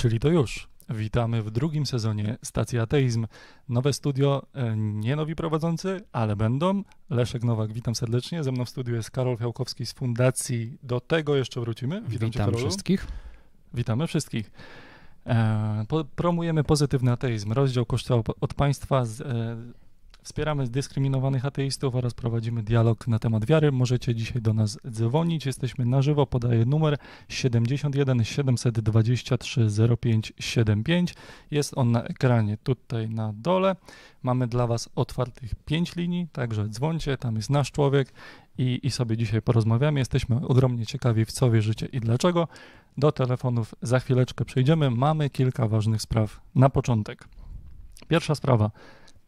czyli to już. Witamy w drugim sezonie Stacji Ateizm. Nowe studio, e, nie nowi prowadzący, ale będą. Leszek Nowak, witam serdecznie. Ze mną w studiu jest Karol Fiałkowski z Fundacji. Do tego jeszcze wrócimy. Witam, Witam wszystkich. Witamy wszystkich. E, po, promujemy pozytywny ateizm, rozdział Kościoła od państwa. Z, e, Wspieramy zdyskryminowanych ateistów oraz prowadzimy dialog na temat wiary. Możecie dzisiaj do nas dzwonić. Jesteśmy na żywo. Podaję numer 71 723 0575. Jest on na ekranie tutaj na dole. Mamy dla Was otwartych 5 linii, także dzwońcie. Tam jest nasz człowiek i, i sobie dzisiaj porozmawiamy. Jesteśmy ogromnie ciekawi, w co wierzycie i dlaczego. Do telefonów za chwileczkę przejdziemy. Mamy kilka ważnych spraw na początek. Pierwsza sprawa.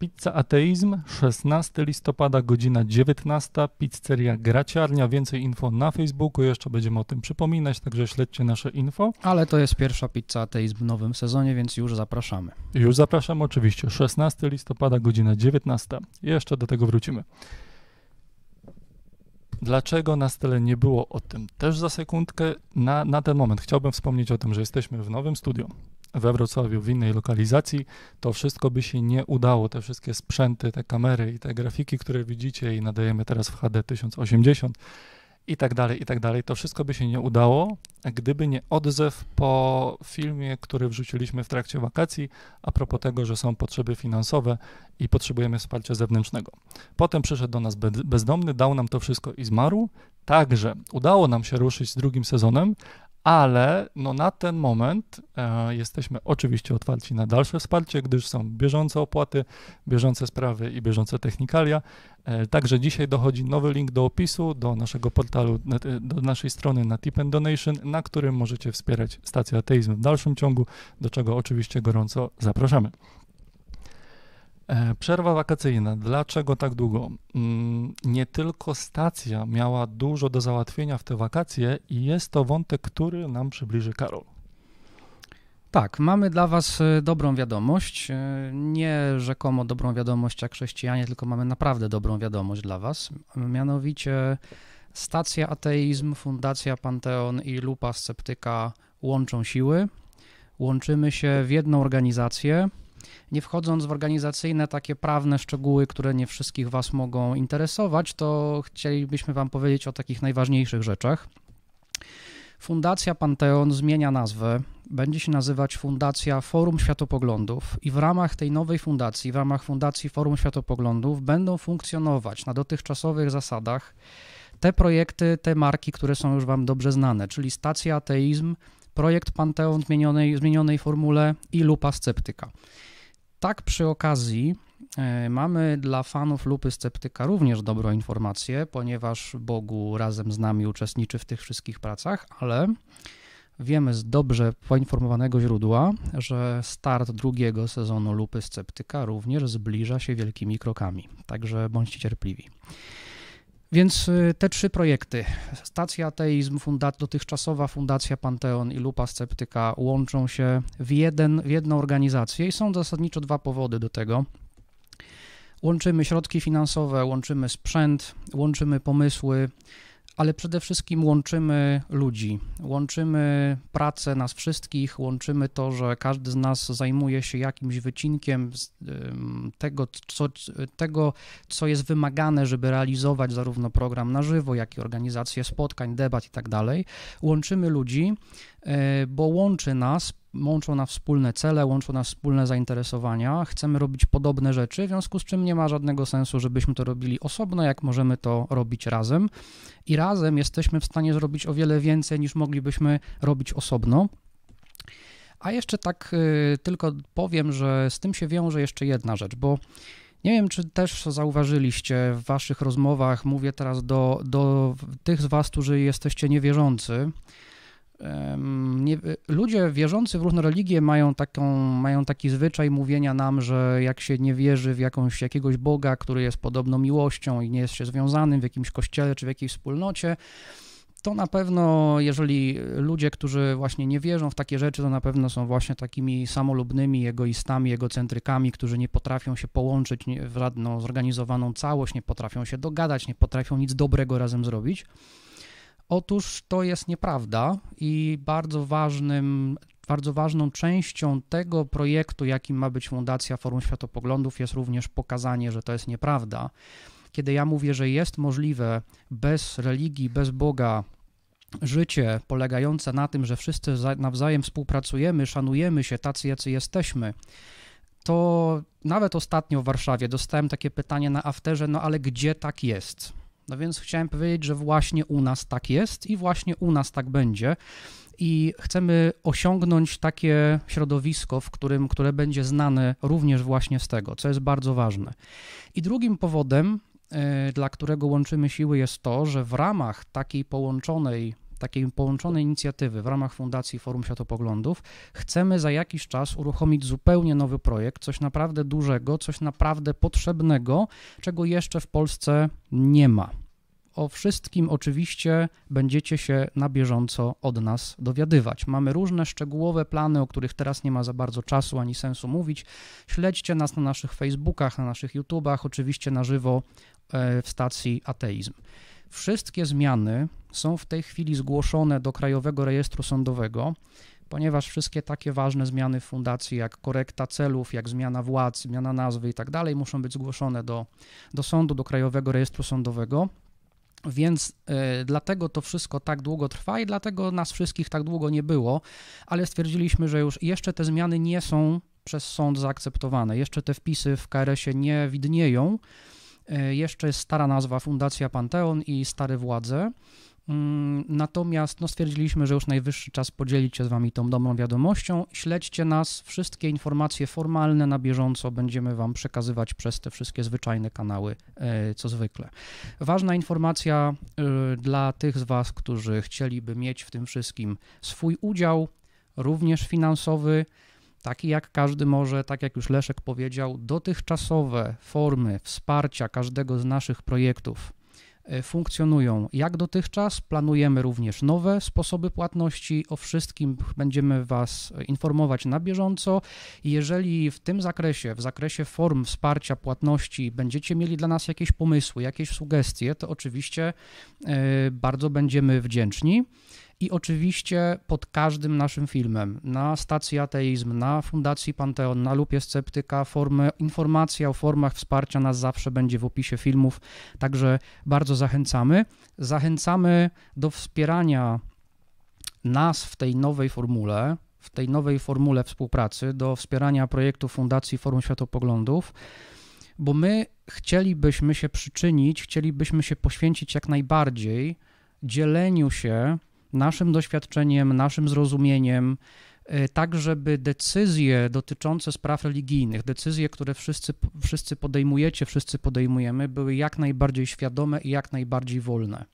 Pizza Ateizm, 16 listopada, godzina 19, pizzeria Graciarnia. Więcej info na Facebooku, jeszcze będziemy o tym przypominać, także śledźcie nasze info. Ale to jest pierwsza Pizza Ateizm w nowym sezonie, więc już zapraszamy. Już zapraszamy oczywiście, 16 listopada, godzina 19. Jeszcze do tego wrócimy. Dlaczego na stole nie było o tym? Też za sekundkę. Na, na ten moment chciałbym wspomnieć o tym, że jesteśmy w nowym studiu we Wrocławiu, w innej lokalizacji, to wszystko by się nie udało. Te wszystkie sprzęty, te kamery i te grafiki, które widzicie i nadajemy teraz w HD 1080 i tak dalej, i tak dalej, to wszystko by się nie udało, gdyby nie odzew po filmie, który wrzuciliśmy w trakcie wakacji, a propos tego, że są potrzeby finansowe i potrzebujemy wsparcia zewnętrznego. Potem przyszedł do nas bezdomny, dał nam to wszystko i zmarł. Także udało nam się ruszyć z drugim sezonem, ale no na ten moment e, jesteśmy oczywiście otwarci na dalsze wsparcie, gdyż są bieżące opłaty, bieżące sprawy i bieżące technikalia. E, także dzisiaj dochodzi nowy link do opisu, do naszego portalu, do naszej strony na Tip and Donation, na którym możecie wspierać stację ateizmu w dalszym ciągu, do czego oczywiście gorąco zapraszamy. E, przerwa wakacyjna. Dlaczego tak długo? Mm, nie tylko stacja miała dużo do załatwienia w te wakacje i jest to wątek, który nam przybliży Karol. Tak, mamy dla Was e, dobrą wiadomość. E, nie rzekomo dobrą wiadomość jak chrześcijanie, tylko mamy naprawdę dobrą wiadomość dla Was. Mianowicie Stacja Ateizm, Fundacja Panteon i Lupa Sceptyka łączą siły. Łączymy się w jedną organizację nie wchodząc w organizacyjne, takie prawne szczegóły, które nie wszystkich Was mogą interesować, to chcielibyśmy Wam powiedzieć o takich najważniejszych rzeczach. Fundacja Panteon zmienia nazwę, będzie się nazywać Fundacja Forum Światopoglądów i w ramach tej nowej fundacji, w ramach Fundacji Forum Światopoglądów będą funkcjonować na dotychczasowych zasadach te projekty, te marki, które są już Wam dobrze znane, czyli Stacja Ateizm, projekt Panteon w zmienionej, zmienionej formule i Lupa Sceptyka. Tak przy okazji e, mamy dla fanów Lupy Sceptyka również dobrą informację, ponieważ Bogu razem z nami uczestniczy w tych wszystkich pracach, ale wiemy z dobrze poinformowanego źródła, że start drugiego sezonu Lupy Sceptyka również zbliża się wielkimi krokami, także bądźcie cierpliwi. Więc y, te trzy projekty, Stacja Ateizm, fundat, dotychczasowa Fundacja Panteon i Lupa Sceptyka łączą się w, jeden, w jedną organizację i są zasadniczo dwa powody do tego. Łączymy środki finansowe, łączymy sprzęt, łączymy pomysły, ale przede wszystkim łączymy ludzi, łączymy pracę nas wszystkich, łączymy to, że każdy z nas zajmuje się jakimś wycinkiem tego co, tego, co jest wymagane, żeby realizować zarówno program na żywo, jak i organizację spotkań, debat i tak dalej. Łączymy ludzi, bo łączy nas łączą nas wspólne cele, łączą nas wspólne zainteresowania, chcemy robić podobne rzeczy, w związku z czym nie ma żadnego sensu, żebyśmy to robili osobno, jak możemy to robić razem. I razem jesteśmy w stanie zrobić o wiele więcej niż moglibyśmy robić osobno. A jeszcze tak y, tylko powiem, że z tym się wiąże jeszcze jedna rzecz, bo nie wiem, czy też zauważyliście w waszych rozmowach, mówię teraz do, do tych z was, którzy jesteście niewierzący, nie, ludzie wierzący w różne religie mają, taką, mają taki zwyczaj mówienia nam, że jak się nie wierzy w jakąś, jakiegoś Boga, który jest podobno miłością i nie jest się związanym w jakimś kościele czy w jakiejś wspólnocie, to na pewno, jeżeli ludzie, którzy właśnie nie wierzą w takie rzeczy, to na pewno są właśnie takimi samolubnymi egoistami, egocentrykami, którzy nie potrafią się połączyć w żadną zorganizowaną całość, nie potrafią się dogadać, nie potrafią nic dobrego razem zrobić. Otóż to jest nieprawda i bardzo ważnym bardzo ważną częścią tego projektu, jakim ma być Fundacja Forum Światopoglądów, jest również pokazanie, że to jest nieprawda. Kiedy ja mówię, że jest możliwe bez religii, bez Boga, życie polegające na tym, że wszyscy nawzajem współpracujemy, szanujemy się tacy, jacy jesteśmy, to nawet ostatnio w Warszawie dostałem takie pytanie na afterze, no ale gdzie tak jest? No więc chciałem powiedzieć, że właśnie u nas tak jest i właśnie u nas tak będzie. I chcemy osiągnąć takie środowisko, w którym, które będzie znane również właśnie z tego, co jest bardzo ważne. I drugim powodem, y, dla którego łączymy siły, jest to, że w ramach takiej połączonej takiej połączonej inicjatywy w ramach Fundacji Forum Światopoglądów chcemy za jakiś czas uruchomić zupełnie nowy projekt, coś naprawdę dużego, coś naprawdę potrzebnego, czego jeszcze w Polsce nie ma. O wszystkim oczywiście będziecie się na bieżąco od nas dowiadywać. Mamy różne szczegółowe plany, o których teraz nie ma za bardzo czasu ani sensu mówić. Śledźcie nas na naszych Facebookach, na naszych YouTubach, oczywiście na żywo e, w stacji Ateizm. Wszystkie zmiany są w tej chwili zgłoszone do Krajowego Rejestru Sądowego, ponieważ wszystkie takie ważne zmiany w fundacji, jak korekta celów, jak zmiana władz, zmiana nazwy i tak dalej, muszą być zgłoszone do, do sądu, do Krajowego Rejestru Sądowego. Więc y, dlatego to wszystko tak długo trwa i dlatego nas wszystkich tak długo nie było, ale stwierdziliśmy, że już jeszcze te zmiany nie są przez sąd zaakceptowane, jeszcze te wpisy w KRS-ie nie widnieją. Y, jeszcze jest stara nazwa Fundacja Panteon i Stare Władze. Mm, natomiast no, stwierdziliśmy, że już najwyższy czas podzielić się z Wami tą dobrą wiadomością. Śledźcie nas, wszystkie informacje formalne na bieżąco będziemy Wam przekazywać przez te wszystkie zwyczajne kanały, e, co zwykle. Ważna informacja e, dla tych z Was, którzy chcieliby mieć w tym wszystkim swój udział, również finansowy taki jak każdy może, tak jak już Leszek powiedział, dotychczasowe formy wsparcia każdego z naszych projektów funkcjonują jak dotychczas. Planujemy również nowe sposoby płatności. O wszystkim będziemy Was informować na bieżąco. Jeżeli w tym zakresie, w zakresie form wsparcia płatności, będziecie mieli dla nas jakieś pomysły, jakieś sugestie, to oczywiście e, bardzo będziemy wdzięczni. I oczywiście pod każdym naszym filmem na stacji Ateizm, na Fundacji Panteon, na Lupie Sceptyka, formy, informacja o formach wsparcia nas zawsze będzie w opisie filmów, także bardzo zachęcamy. Zachęcamy do wspierania nas w tej nowej formule, w tej nowej formule współpracy, do wspierania projektu Fundacji Forum Światopoglądów, bo my chcielibyśmy się przyczynić, chcielibyśmy się poświęcić jak najbardziej dzieleniu się naszym doświadczeniem, naszym zrozumieniem, e, tak żeby decyzje dotyczące spraw religijnych, decyzje, które wszyscy, wszyscy podejmujecie, wszyscy podejmujemy, były jak najbardziej świadome i jak najbardziej wolne.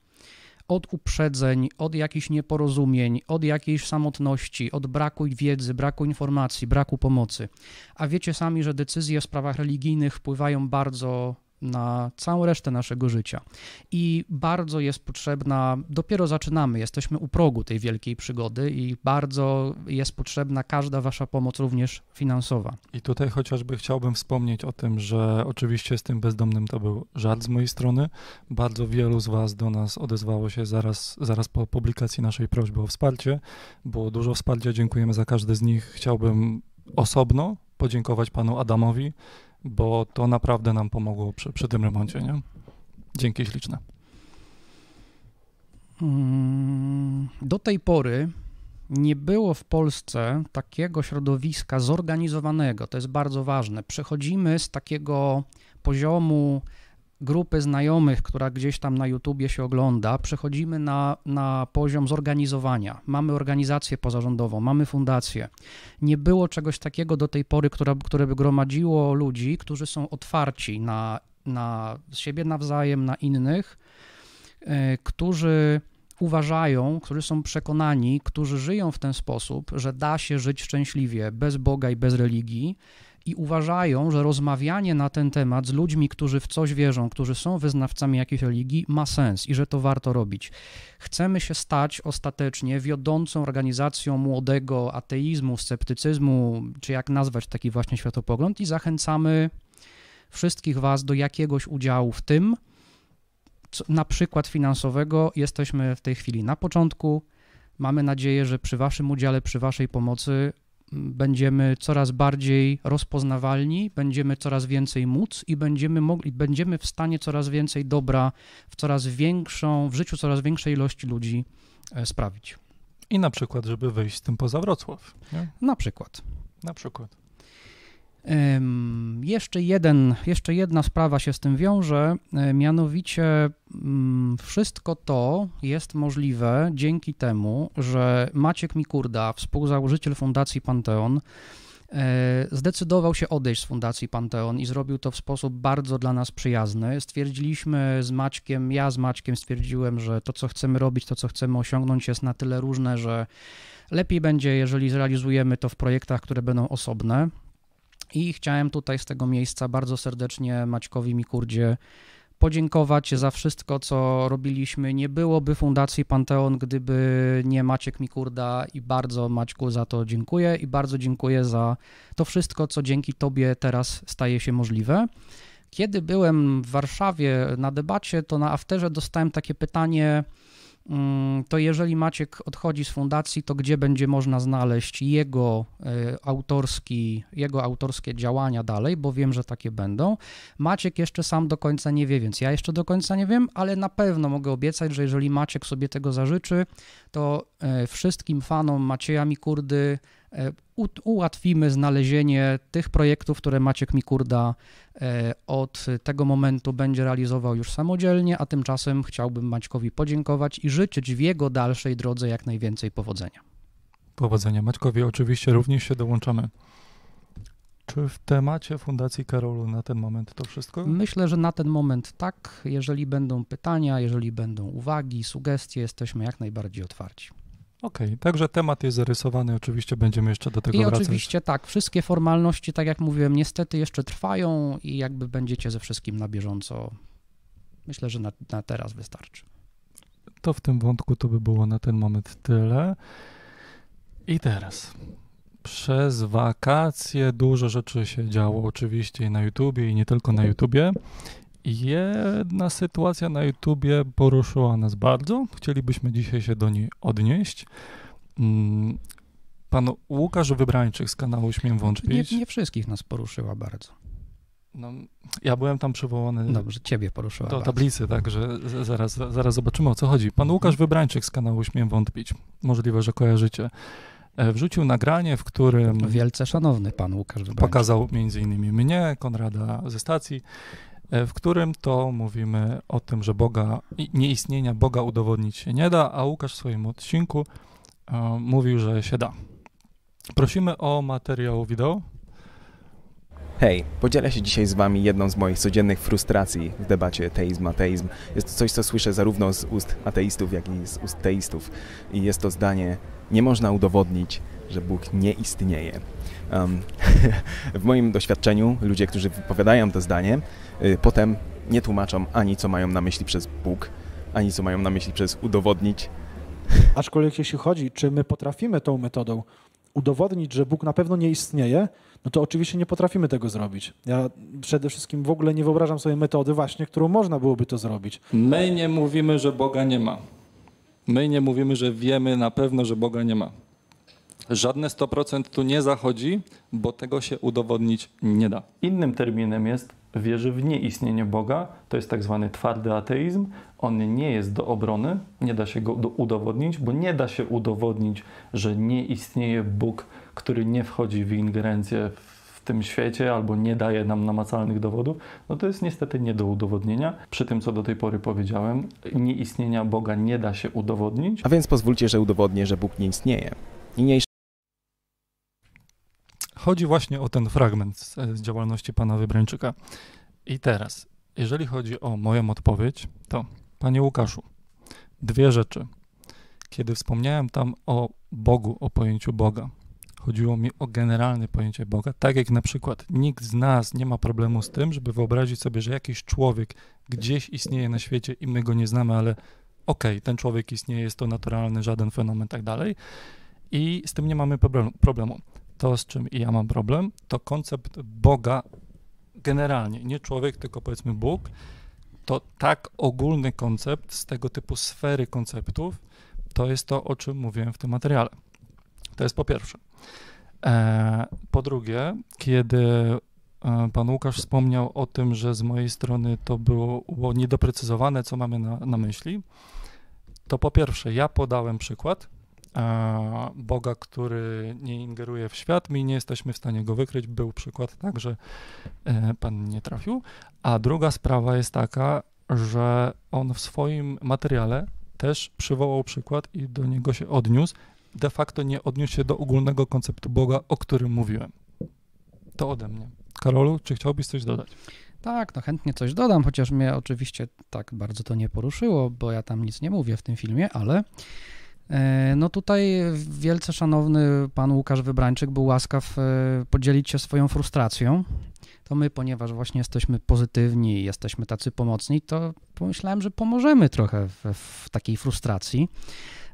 Od uprzedzeń, od jakichś nieporozumień, od jakiejś samotności, od braku wiedzy, braku informacji, braku pomocy. A wiecie sami, że decyzje w sprawach religijnych wpływają bardzo na całą resztę naszego życia. I bardzo jest potrzebna, dopiero zaczynamy, jesteśmy u progu tej wielkiej przygody i bardzo jest potrzebna każda Wasza pomoc, również finansowa. I tutaj chociażby chciałbym wspomnieć o tym, że oczywiście z tym bezdomnym to był żart z mojej strony. Bardzo wielu z Was do nas odezwało się zaraz, zaraz po publikacji naszej prośby o wsparcie. Było dużo wsparcia, dziękujemy za każdy z nich. Chciałbym osobno podziękować panu Adamowi, bo to naprawdę nam pomogło przy, przy tym remoncie, nie? Dzięki śliczne. Mm, do tej pory nie było w Polsce takiego środowiska zorganizowanego. To jest bardzo ważne. Przechodzimy z takiego poziomu grupy znajomych, która gdzieś tam na YouTubie się ogląda, przechodzimy na, na poziom zorganizowania. Mamy organizację pozarządową, mamy fundację. Nie było czegoś takiego do tej pory, które, które by gromadziło ludzi, którzy są otwarci na, na siebie nawzajem, na innych, yy, którzy uważają, którzy są przekonani, którzy żyją w ten sposób, że da się żyć szczęśliwie bez Boga i bez religii i uważają, że rozmawianie na ten temat z ludźmi, którzy w coś wierzą, którzy są wyznawcami jakiejś religii, ma sens i że to warto robić. Chcemy się stać ostatecznie wiodącą organizacją młodego ateizmu, sceptycyzmu, czy jak nazwać taki właśnie światopogląd, i zachęcamy wszystkich Was do jakiegoś udziału w tym. Na przykład finansowego jesteśmy w tej chwili na początku Mamy nadzieję, że przy Waszym udziale, przy Waszej pomocy będziemy coraz bardziej rozpoznawalni, będziemy coraz więcej móc i będziemy mogli, będziemy w stanie coraz więcej dobra w coraz większą, w życiu coraz większej ilości ludzi e, sprawić. I na przykład, żeby wyjść z tym poza Wrocław. Nie? Na przykład. Na przykład. Jeszcze, jeden, jeszcze jedna sprawa się z tym wiąże, e, mianowicie mm, wszystko to jest możliwe dzięki temu, że Maciek Mikurda, współzałożyciel Fundacji Panteon, e, zdecydował się odejść z Fundacji Panteon i zrobił to w sposób bardzo dla nas przyjazny. Stwierdziliśmy z Maćkiem, ja z Maćkiem stwierdziłem, że to, co chcemy robić, to, co chcemy osiągnąć, jest na tyle różne, że lepiej będzie, jeżeli zrealizujemy to w projektach, które będą osobne. I chciałem tutaj z tego miejsca bardzo serdecznie Maćkowi Mikurdzie podziękować za wszystko, co robiliśmy. Nie byłoby Fundacji Panteon, gdyby nie Maciek Mikurda i bardzo Maćku za to dziękuję i bardzo dziękuję za to wszystko, co dzięki Tobie teraz staje się możliwe. Kiedy byłem w Warszawie na debacie, to na afterze dostałem takie pytanie, to jeżeli Maciek odchodzi z fundacji, to gdzie będzie można znaleźć jego e, autorski, jego autorskie działania dalej, bo wiem, że takie będą. Maciek jeszcze sam do końca nie wie, więc ja jeszcze do końca nie wiem, ale na pewno mogę obiecać, że jeżeli Maciek sobie tego zażyczy, to e, wszystkim fanom Macieja Mikurdy e, ułatwimy znalezienie tych projektów, które Maciek Mikurda e, od tego momentu będzie realizował już samodzielnie, a tymczasem chciałbym Maćkowi podziękować i życzyć w jego dalszej drodze jak najwięcej powodzenia. Powodzenia Maćkowi oczywiście również się dołączamy. Czy w temacie Fundacji Karolu na ten moment to wszystko? Myślę, że na ten moment tak. Jeżeli będą pytania, jeżeli będą uwagi, sugestie, jesteśmy jak najbardziej otwarci. Okej, okay, także temat jest zarysowany, oczywiście będziemy jeszcze do tego I wracać. I oczywiście tak, wszystkie formalności, tak jak mówiłem, niestety jeszcze trwają i jakby będziecie ze wszystkim na bieżąco. Myślę, że na, na teraz wystarczy. To w tym wątku to by było na ten moment tyle. I teraz przez wakacje dużo rzeczy się działo oczywiście na YouTubie i nie tylko na YouTubie. Jedna sytuacja na YouTubie poruszyła nas bardzo. Chcielibyśmy dzisiaj się do niej odnieść. Mm, pan Łukasz Wybrańczyk z kanału Śmiem Wątpić. Nie, nie wszystkich nas poruszyła bardzo. No, ja byłem tam przywołany. Dobrze, ciebie poruszyła. Do bardzo. tablicy, tak, że zaraz, zaraz zobaczymy o co chodzi. Pan Łukasz Wybrańczyk z kanału Śmiem Wątpić. Możliwe, że kojarzycie. E, wrzucił nagranie, w którym. Wielce szanowny pan Łukasz Wybrańczyk. Pokazał między innymi mnie, Konrada ze stacji w którym to mówimy o tym, że Boga, nieistnienia Boga udowodnić się nie da, a Łukasz w swoim odcinku e, mówił, że się da. Prosimy o materiał wideo. Hej, podzielę się dzisiaj z Wami jedną z moich codziennych frustracji w debacie teizm-ateizm. Jest to coś, co słyszę zarówno z ust ateistów, jak i z ust teistów. I jest to zdanie, nie można udowodnić, że Bóg nie istnieje. Um, w moim doświadczeniu ludzie, którzy wypowiadają to zdanie, y, potem nie tłumaczą ani co mają na myśli przez Bóg, ani co mają na myśli przez udowodnić. Aczkolwiek jeśli chodzi, czy my potrafimy tą metodą udowodnić, że Bóg na pewno nie istnieje, no to oczywiście nie potrafimy tego zrobić. Ja przede wszystkim w ogóle nie wyobrażam sobie metody właśnie, którą można byłoby to zrobić. My nie mówimy, że Boga nie ma. My nie mówimy, że wiemy na pewno, że Boga nie ma. Żadne 100% tu nie zachodzi, bo tego się udowodnić nie da. Innym terminem jest wierzy w nieistnienie Boga. To jest tak zwany twardy ateizm. On nie jest do obrony, nie da się go udowodnić, bo nie da się udowodnić, że nie istnieje Bóg, który nie wchodzi w ingerencję w tym świecie albo nie daje nam namacalnych dowodów, no to jest niestety nie do udowodnienia. Przy tym, co do tej pory powiedziałem, nieistnienia Boga nie da się udowodnić. A więc pozwólcie, że udowodnię, że Bóg nie istnieje. Niniejszy Chodzi właśnie o ten fragment z, z działalności pana Wybrańczyka. I teraz, jeżeli chodzi o moją odpowiedź, to panie Łukaszu, dwie rzeczy. Kiedy wspomniałem tam o Bogu, o pojęciu Boga, chodziło mi o generalne pojęcie Boga. Tak jak na przykład nikt z nas nie ma problemu z tym, żeby wyobrazić sobie, że jakiś człowiek gdzieś istnieje na świecie i my go nie znamy, ale okej, okay, ten człowiek istnieje, jest to naturalny, żaden fenomen, tak dalej. I z tym nie mamy problemu to, z czym ja mam problem, to koncept Boga generalnie, nie człowiek, tylko powiedzmy Bóg, to tak ogólny koncept z tego typu sfery konceptów to jest to, o czym mówiłem w tym materiale. To jest po pierwsze. E, po drugie, kiedy e, pan Łukasz wspomniał o tym, że z mojej strony to było, niedoprecyzowane, co mamy na, na myśli, to po pierwsze, ja podałem przykład Boga, który nie ingeruje w świat, my nie jesteśmy w stanie go wykryć. Był przykład tak, że pan nie trafił. A druga sprawa jest taka, że on w swoim materiale też przywołał przykład i do niego się odniósł. De facto nie odniósł się do ogólnego konceptu Boga, o którym mówiłem. To ode mnie. Karolu, czy chciałbyś coś dodać? Tak, no chętnie coś dodam, chociaż mnie oczywiście tak bardzo to nie poruszyło, bo ja tam nic nie mówię w tym filmie, ale e, no tutaj wielce szanowny pan Łukasz Wybrańczyk był łaskaw e, podzielić się swoją frustracją to my, ponieważ właśnie jesteśmy pozytywni, jesteśmy tacy pomocni, to pomyślałem, że pomożemy trochę w, w takiej frustracji.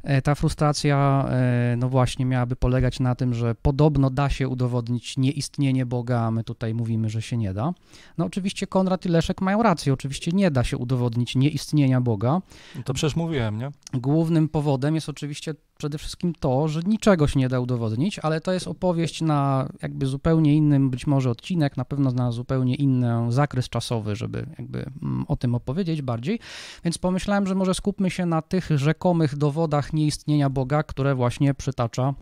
E, ta frustracja, e, no właśnie, miałaby polegać na tym, że podobno da się udowodnić nieistnienie Boga, a my tutaj mówimy, że się nie da. No oczywiście Konrad i Leszek mają rację, oczywiście nie da się udowodnić nieistnienia Boga. To przecież mówiłem, nie? Głównym powodem jest oczywiście przede wszystkim to, że niczego się nie da udowodnić, ale to jest opowieść na jakby zupełnie innym, być może odcinek, na pewno na zupełnie inny zakres czasowy, żeby jakby mm, o tym opowiedzieć bardziej. Więc pomyślałem, że może skupmy się na tych rzekomych dowodach nieistnienia Boga, które właśnie przytacza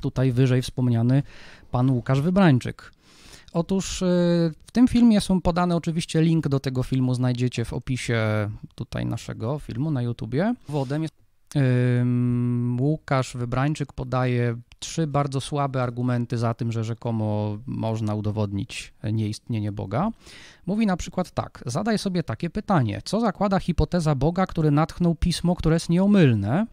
tutaj wyżej wspomniany pan Łukasz Wybrańczyk. Otóż y, w tym filmie są podane oczywiście link do tego filmu znajdziecie w opisie tutaj naszego filmu na YouTubie. Wodem jest Łukasz Wybrańczyk podaje trzy bardzo słabe argumenty za tym, że rzekomo można udowodnić nieistnienie Boga. Mówi na przykład tak: zadaj sobie takie pytanie: co zakłada hipoteza Boga, który natchnął pismo, które jest nieomylne?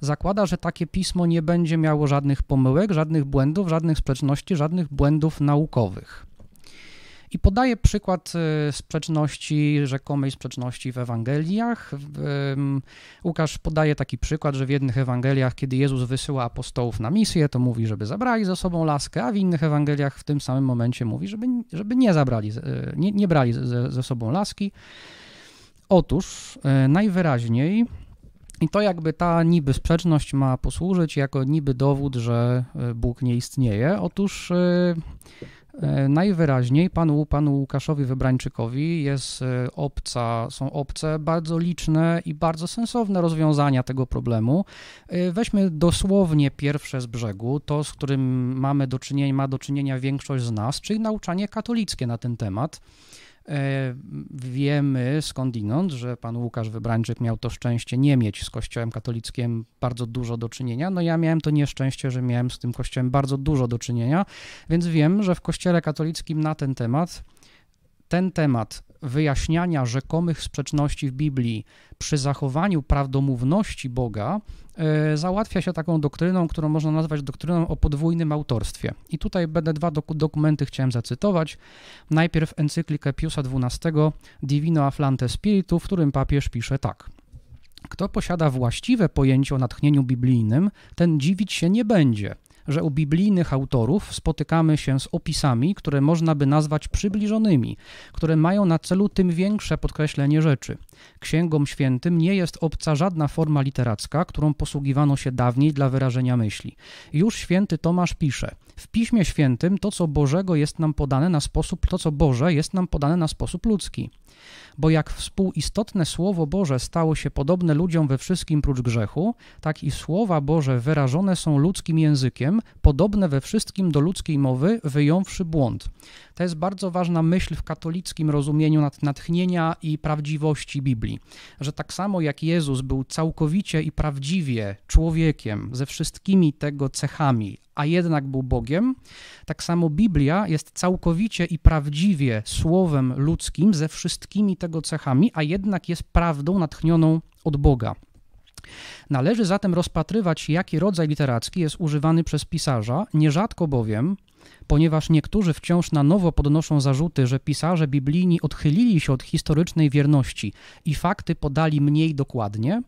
Zakłada, że takie pismo nie będzie miało żadnych pomyłek, żadnych błędów, żadnych sprzeczności, żadnych błędów naukowych. I podaje przykład e, sprzeczności, rzekomej sprzeczności w Ewangeliach. Łukasz podaje taki przykład, że w jednych Ewangeliach, kiedy Jezus wysyła apostołów na misję, to mówi, żeby zabrali ze sobą laskę, a w innych Ewangeliach w tym samym momencie mówi, żeby, żeby nie zabrali, e, nie, nie brali ze, ze sobą laski. Otóż e, najwyraźniej i to jakby ta niby sprzeczność ma posłużyć jako niby dowód, że Bóg nie istnieje. Otóż E, najwyraźniej panu, panu Łukaszowi Wybrańczykowi jest e, obca, są obce bardzo liczne i bardzo sensowne rozwiązania tego problemu. E, weźmy dosłownie pierwsze z brzegu, to z którym mamy do czynienia, ma do czynienia większość z nas, czyli nauczanie katolickie na ten temat. E, wiemy skądinąd, że pan Łukasz Wybrańczyk miał to szczęście nie mieć z Kościołem katolickim bardzo dużo do czynienia. No ja miałem to nieszczęście, że miałem z tym Kościołem bardzo dużo do czynienia, więc wiem, że w Kościele katolickim na ten temat ten temat wyjaśniania rzekomych sprzeczności w Biblii przy zachowaniu prawdomówności Boga e, załatwia się taką doktryną, którą można nazwać doktryną o podwójnym autorstwie. I tutaj będę dwa doku dokumenty chciałem zacytować. Najpierw encyklikę Piusa XII Divino Afflante Spiritu, w którym papież pisze tak. Kto posiada właściwe pojęcie o natchnieniu biblijnym, ten dziwić się nie będzie – że u biblijnych autorów spotykamy się z opisami, które można by nazwać przybliżonymi, które mają na celu tym większe podkreślenie rzeczy. Księgom świętym nie jest obca żadna forma literacka, którą posługiwano się dawniej dla wyrażenia myśli. Już święty Tomasz pisze: W Piśmie Świętym to, co Bożego jest nam podane na sposób, to, co Boże jest nam podane na sposób ludzki bo jak współistotne Słowo Boże stało się podobne ludziom we wszystkim prócz grzechu, tak i Słowa Boże wyrażone są ludzkim językiem, podobne we wszystkim do ludzkiej mowy, wyjąwszy błąd. To jest bardzo ważna myśl w katolickim rozumieniu natchnienia i prawdziwości Biblii, że tak samo jak Jezus był całkowicie i prawdziwie człowiekiem ze wszystkimi tego cechami, a jednak był Bogiem, tak samo Biblia jest całkowicie i prawdziwie słowem ludzkim ze wszystkimi tego cechami, a jednak jest prawdą natchnioną od Boga. Należy zatem rozpatrywać, jaki rodzaj literacki jest używany przez pisarza, nierzadko bowiem, ponieważ niektórzy wciąż na nowo podnoszą zarzuty, że pisarze biblijni odchylili się od historycznej wierności i fakty podali mniej dokładnie,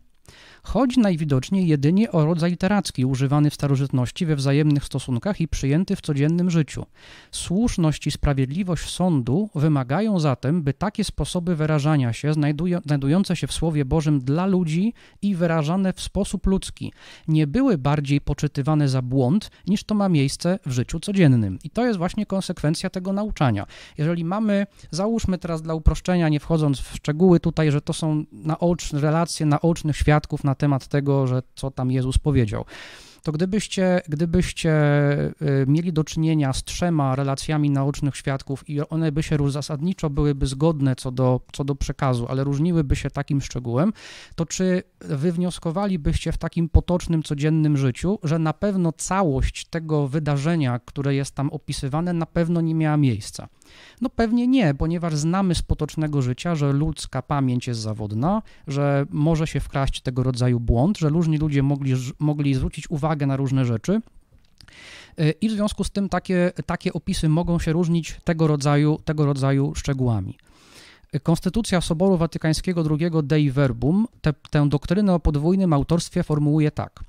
Chodzi najwidoczniej jedynie o rodzaj literacki używany w starożytności we wzajemnych stosunkach i przyjęty w codziennym życiu. Słuszność i sprawiedliwość sądu wymagają zatem, by takie sposoby wyrażania się, znajdujące się w Słowie Bożym dla ludzi i wyrażane w sposób ludzki, nie były bardziej poczytywane za błąd, niż to ma miejsce w życiu codziennym. I to jest właśnie konsekwencja tego nauczania. Jeżeli mamy, załóżmy teraz dla uproszczenia, nie wchodząc w szczegóły tutaj, że to są naoczne relacje naocznych świadków na temat tego, że co tam Jezus powiedział to gdybyście, gdybyście y, mieli do czynienia z trzema relacjami naocznych świadków i one by się zasadniczo byłyby zgodne co do, co do przekazu, ale różniłyby się takim szczegółem, to czy wywnioskowalibyście w takim potocznym, codziennym życiu, że na pewno całość tego wydarzenia, które jest tam opisywane, na pewno nie miała miejsca? No pewnie nie, ponieważ znamy z potocznego życia, że ludzka pamięć jest zawodna, że może się wkraść tego rodzaju błąd, że różni ludzie mogli, mogli zwrócić uwagę na różne rzeczy. Y, I w związku z tym takie, takie opisy mogą się różnić tego rodzaju, tego rodzaju szczegółami. Konstytucja Soboru Watykańskiego II Dei Verbum te, tę doktrynę o podwójnym autorstwie formułuje tak.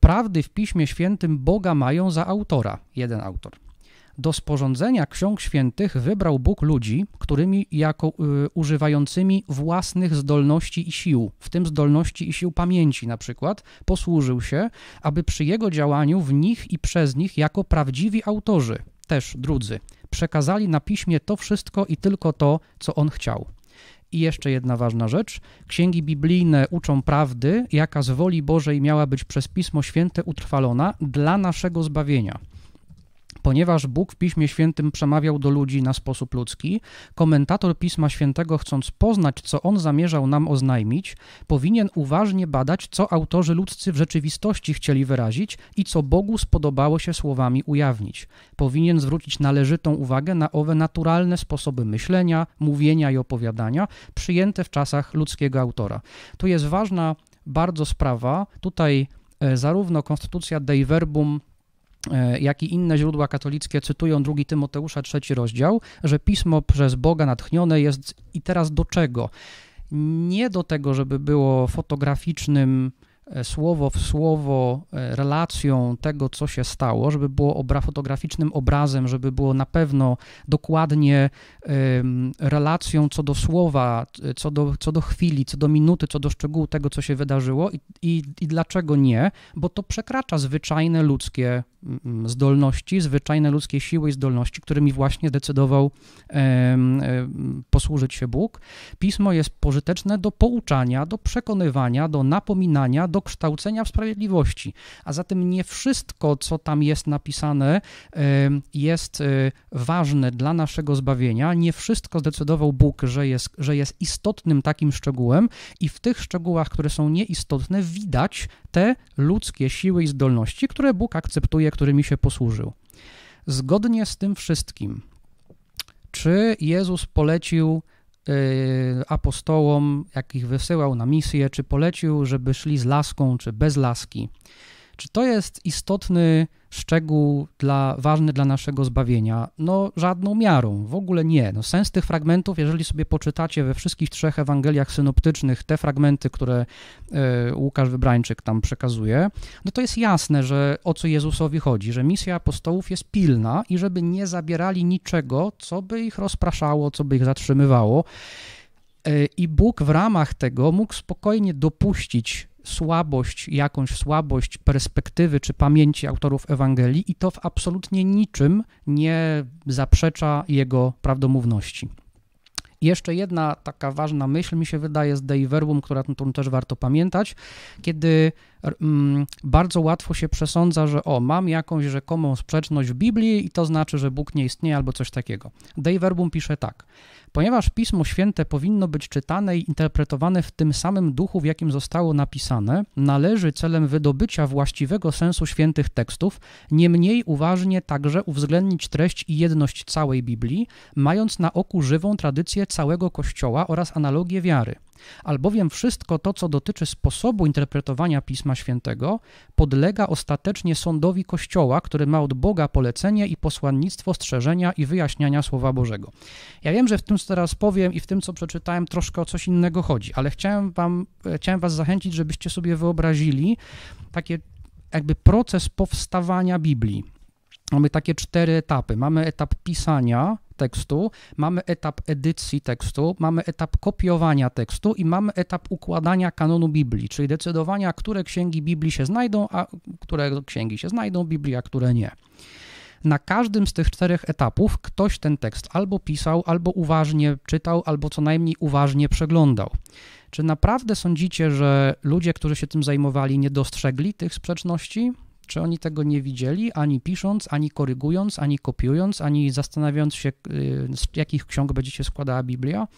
Prawdy w Piśmie Świętym Boga mają za autora, jeden autor. Do sporządzenia ksiąg świętych wybrał Bóg ludzi, którymi jako y, używającymi własnych zdolności i sił, w tym zdolności i sił pamięci na przykład, posłużył się, aby przy jego działaniu w nich i przez nich jako prawdziwi autorzy, też drudzy, przekazali na piśmie to wszystko i tylko to, co on chciał. I jeszcze jedna ważna rzecz. Księgi biblijne uczą prawdy, jaka z woli Bożej miała być przez Pismo Święte utrwalona dla naszego zbawienia. Ponieważ Bóg w Piśmie Świętym przemawiał do ludzi na sposób ludzki, komentator Pisma Świętego, chcąc poznać, co on zamierzał nam oznajmić, powinien uważnie badać, co autorzy ludzcy w rzeczywistości chcieli wyrazić i co Bogu spodobało się słowami ujawnić. Powinien zwrócić należytą uwagę na owe naturalne sposoby myślenia, mówienia i opowiadania, przyjęte w czasach ludzkiego autora. Tu jest ważna bardzo sprawa. Tutaj e, zarówno konstytucja Dei Verbum jak i inne źródła katolickie cytują 2 Tymoteusza, trzeci rozdział, że pismo przez Boga natchnione jest i teraz do czego? Nie do tego, żeby było fotograficznym E, słowo w słowo e, relacją tego, co się stało, żeby było obra fotograficznym obrazem, żeby było na pewno dokładnie relacją co do słowa, co do, co do chwili, co do minuty, co do szczegółu tego, co się wydarzyło i, i, i dlaczego nie, bo to przekracza zwyczajne ludzkie zdolności, zwyczajne ludzkie siły i zdolności, którymi właśnie decydował posłużyć się Bóg. Pismo jest pożyteczne do pouczania, do przekonywania, do napominania, do kształcenia w sprawiedliwości. A zatem nie wszystko, co tam jest napisane, jest e, ważne dla naszego zbawienia. Nie wszystko zdecydował Bóg, że jest, że jest istotnym takim szczegółem, i w tych szczegółach, które są nieistotne, widać te ludzkie siły i zdolności, które Bóg akceptuje, którymi się posłużył. Zgodnie z tym wszystkim, czy Jezus polecił apostołom, jakich wysyłał na misję, czy polecił, żeby szli z laską, czy bez laski. Czy to jest istotny szczegół dla, ważny dla naszego zbawienia? No, żadną miarą, w ogóle nie. No, sens tych fragmentów, jeżeli sobie poczytacie we wszystkich trzech Ewangeliach synoptycznych te fragmenty, które y, Łukasz Wybrańczyk tam przekazuje, no to jest jasne, że o co Jezusowi chodzi, że misja apostołów jest pilna i żeby nie zabierali niczego, co by ich rozpraszało, co by ich zatrzymywało. Y, I Bóg w ramach tego mógł spokojnie dopuścić słabość, jakąś słabość perspektywy czy pamięci autorów Ewangelii i to w absolutnie niczym nie zaprzecza jego prawdomówności. jeszcze jedna taka ważna myśl mi się wydaje z Dei Verbum, która, którą też warto pamiętać, kiedy bardzo łatwo się przesądza, że o, mam jakąś rzekomą sprzeczność w Biblii i to znaczy, że Bóg nie istnieje albo coś takiego. Dei Verbum pisze tak. Ponieważ Pismo Święte powinno być czytane i interpretowane w tym samym duchu, w jakim zostało napisane, należy celem wydobycia właściwego sensu świętych tekstów niemniej uważnie także uwzględnić treść i jedność całej Biblii, mając na oku żywą tradycję całego Kościoła oraz analogię wiary. Albowiem wszystko to, co dotyczy sposobu interpretowania Pisma Świętego, podlega ostatecznie sądowi Kościoła, który ma od Boga polecenie i posłannictwo strzeżenia i wyjaśniania Słowa Bożego. Ja wiem, że w tym, co teraz powiem i w tym, co przeczytałem, troszkę o coś innego chodzi, ale chciałem, wam, chciałem was zachęcić, żebyście sobie wyobrazili takie jakby proces powstawania Biblii. Mamy takie cztery etapy. Mamy etap pisania, tekstu, mamy etap edycji tekstu, mamy etap kopiowania tekstu i mamy etap układania kanonu Biblii, czyli decydowania, które księgi Biblii się znajdą, a które księgi się znajdą Biblii, a które nie. Na każdym z tych czterech etapów ktoś ten tekst albo pisał, albo uważnie czytał, albo co najmniej uważnie przeglądał. Czy naprawdę sądzicie, że ludzie, którzy się tym zajmowali, nie dostrzegli tych sprzeczności? Czy oni tego nie widzieli, ani pisząc, ani korygując, ani kopiując, ani zastanawiając się, y, z jakich ksiąg będzie się składała Biblia?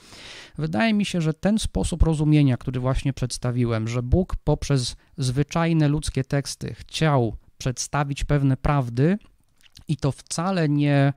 Wydaje mi się, że ten sposób rozumienia, który właśnie przedstawiłem, że Bóg poprzez zwyczajne ludzkie teksty chciał przedstawić pewne prawdy, i to wcale nie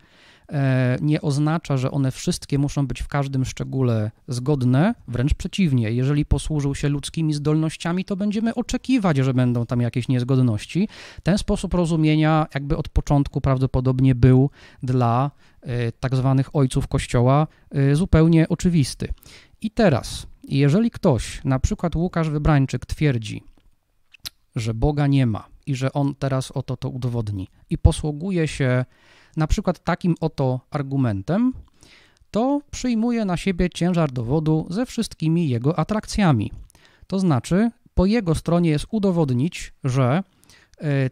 nie oznacza, że one wszystkie muszą być w każdym szczególe zgodne, wręcz przeciwnie. Jeżeli posłużył się ludzkimi zdolnościami, to będziemy oczekiwać, że będą tam jakieś niezgodności. Ten sposób rozumienia, jakby od początku prawdopodobnie był dla e, tak zwanych ojców Kościoła e, zupełnie oczywisty. I teraz, jeżeli ktoś, na przykład Łukasz Wybrańczyk, twierdzi, że Boga nie ma i że on teraz oto to udowodni i posługuje się na przykład takim oto argumentem, to przyjmuje na siebie ciężar dowodu ze wszystkimi jego atrakcjami. To znaczy, po jego stronie jest udowodnić, że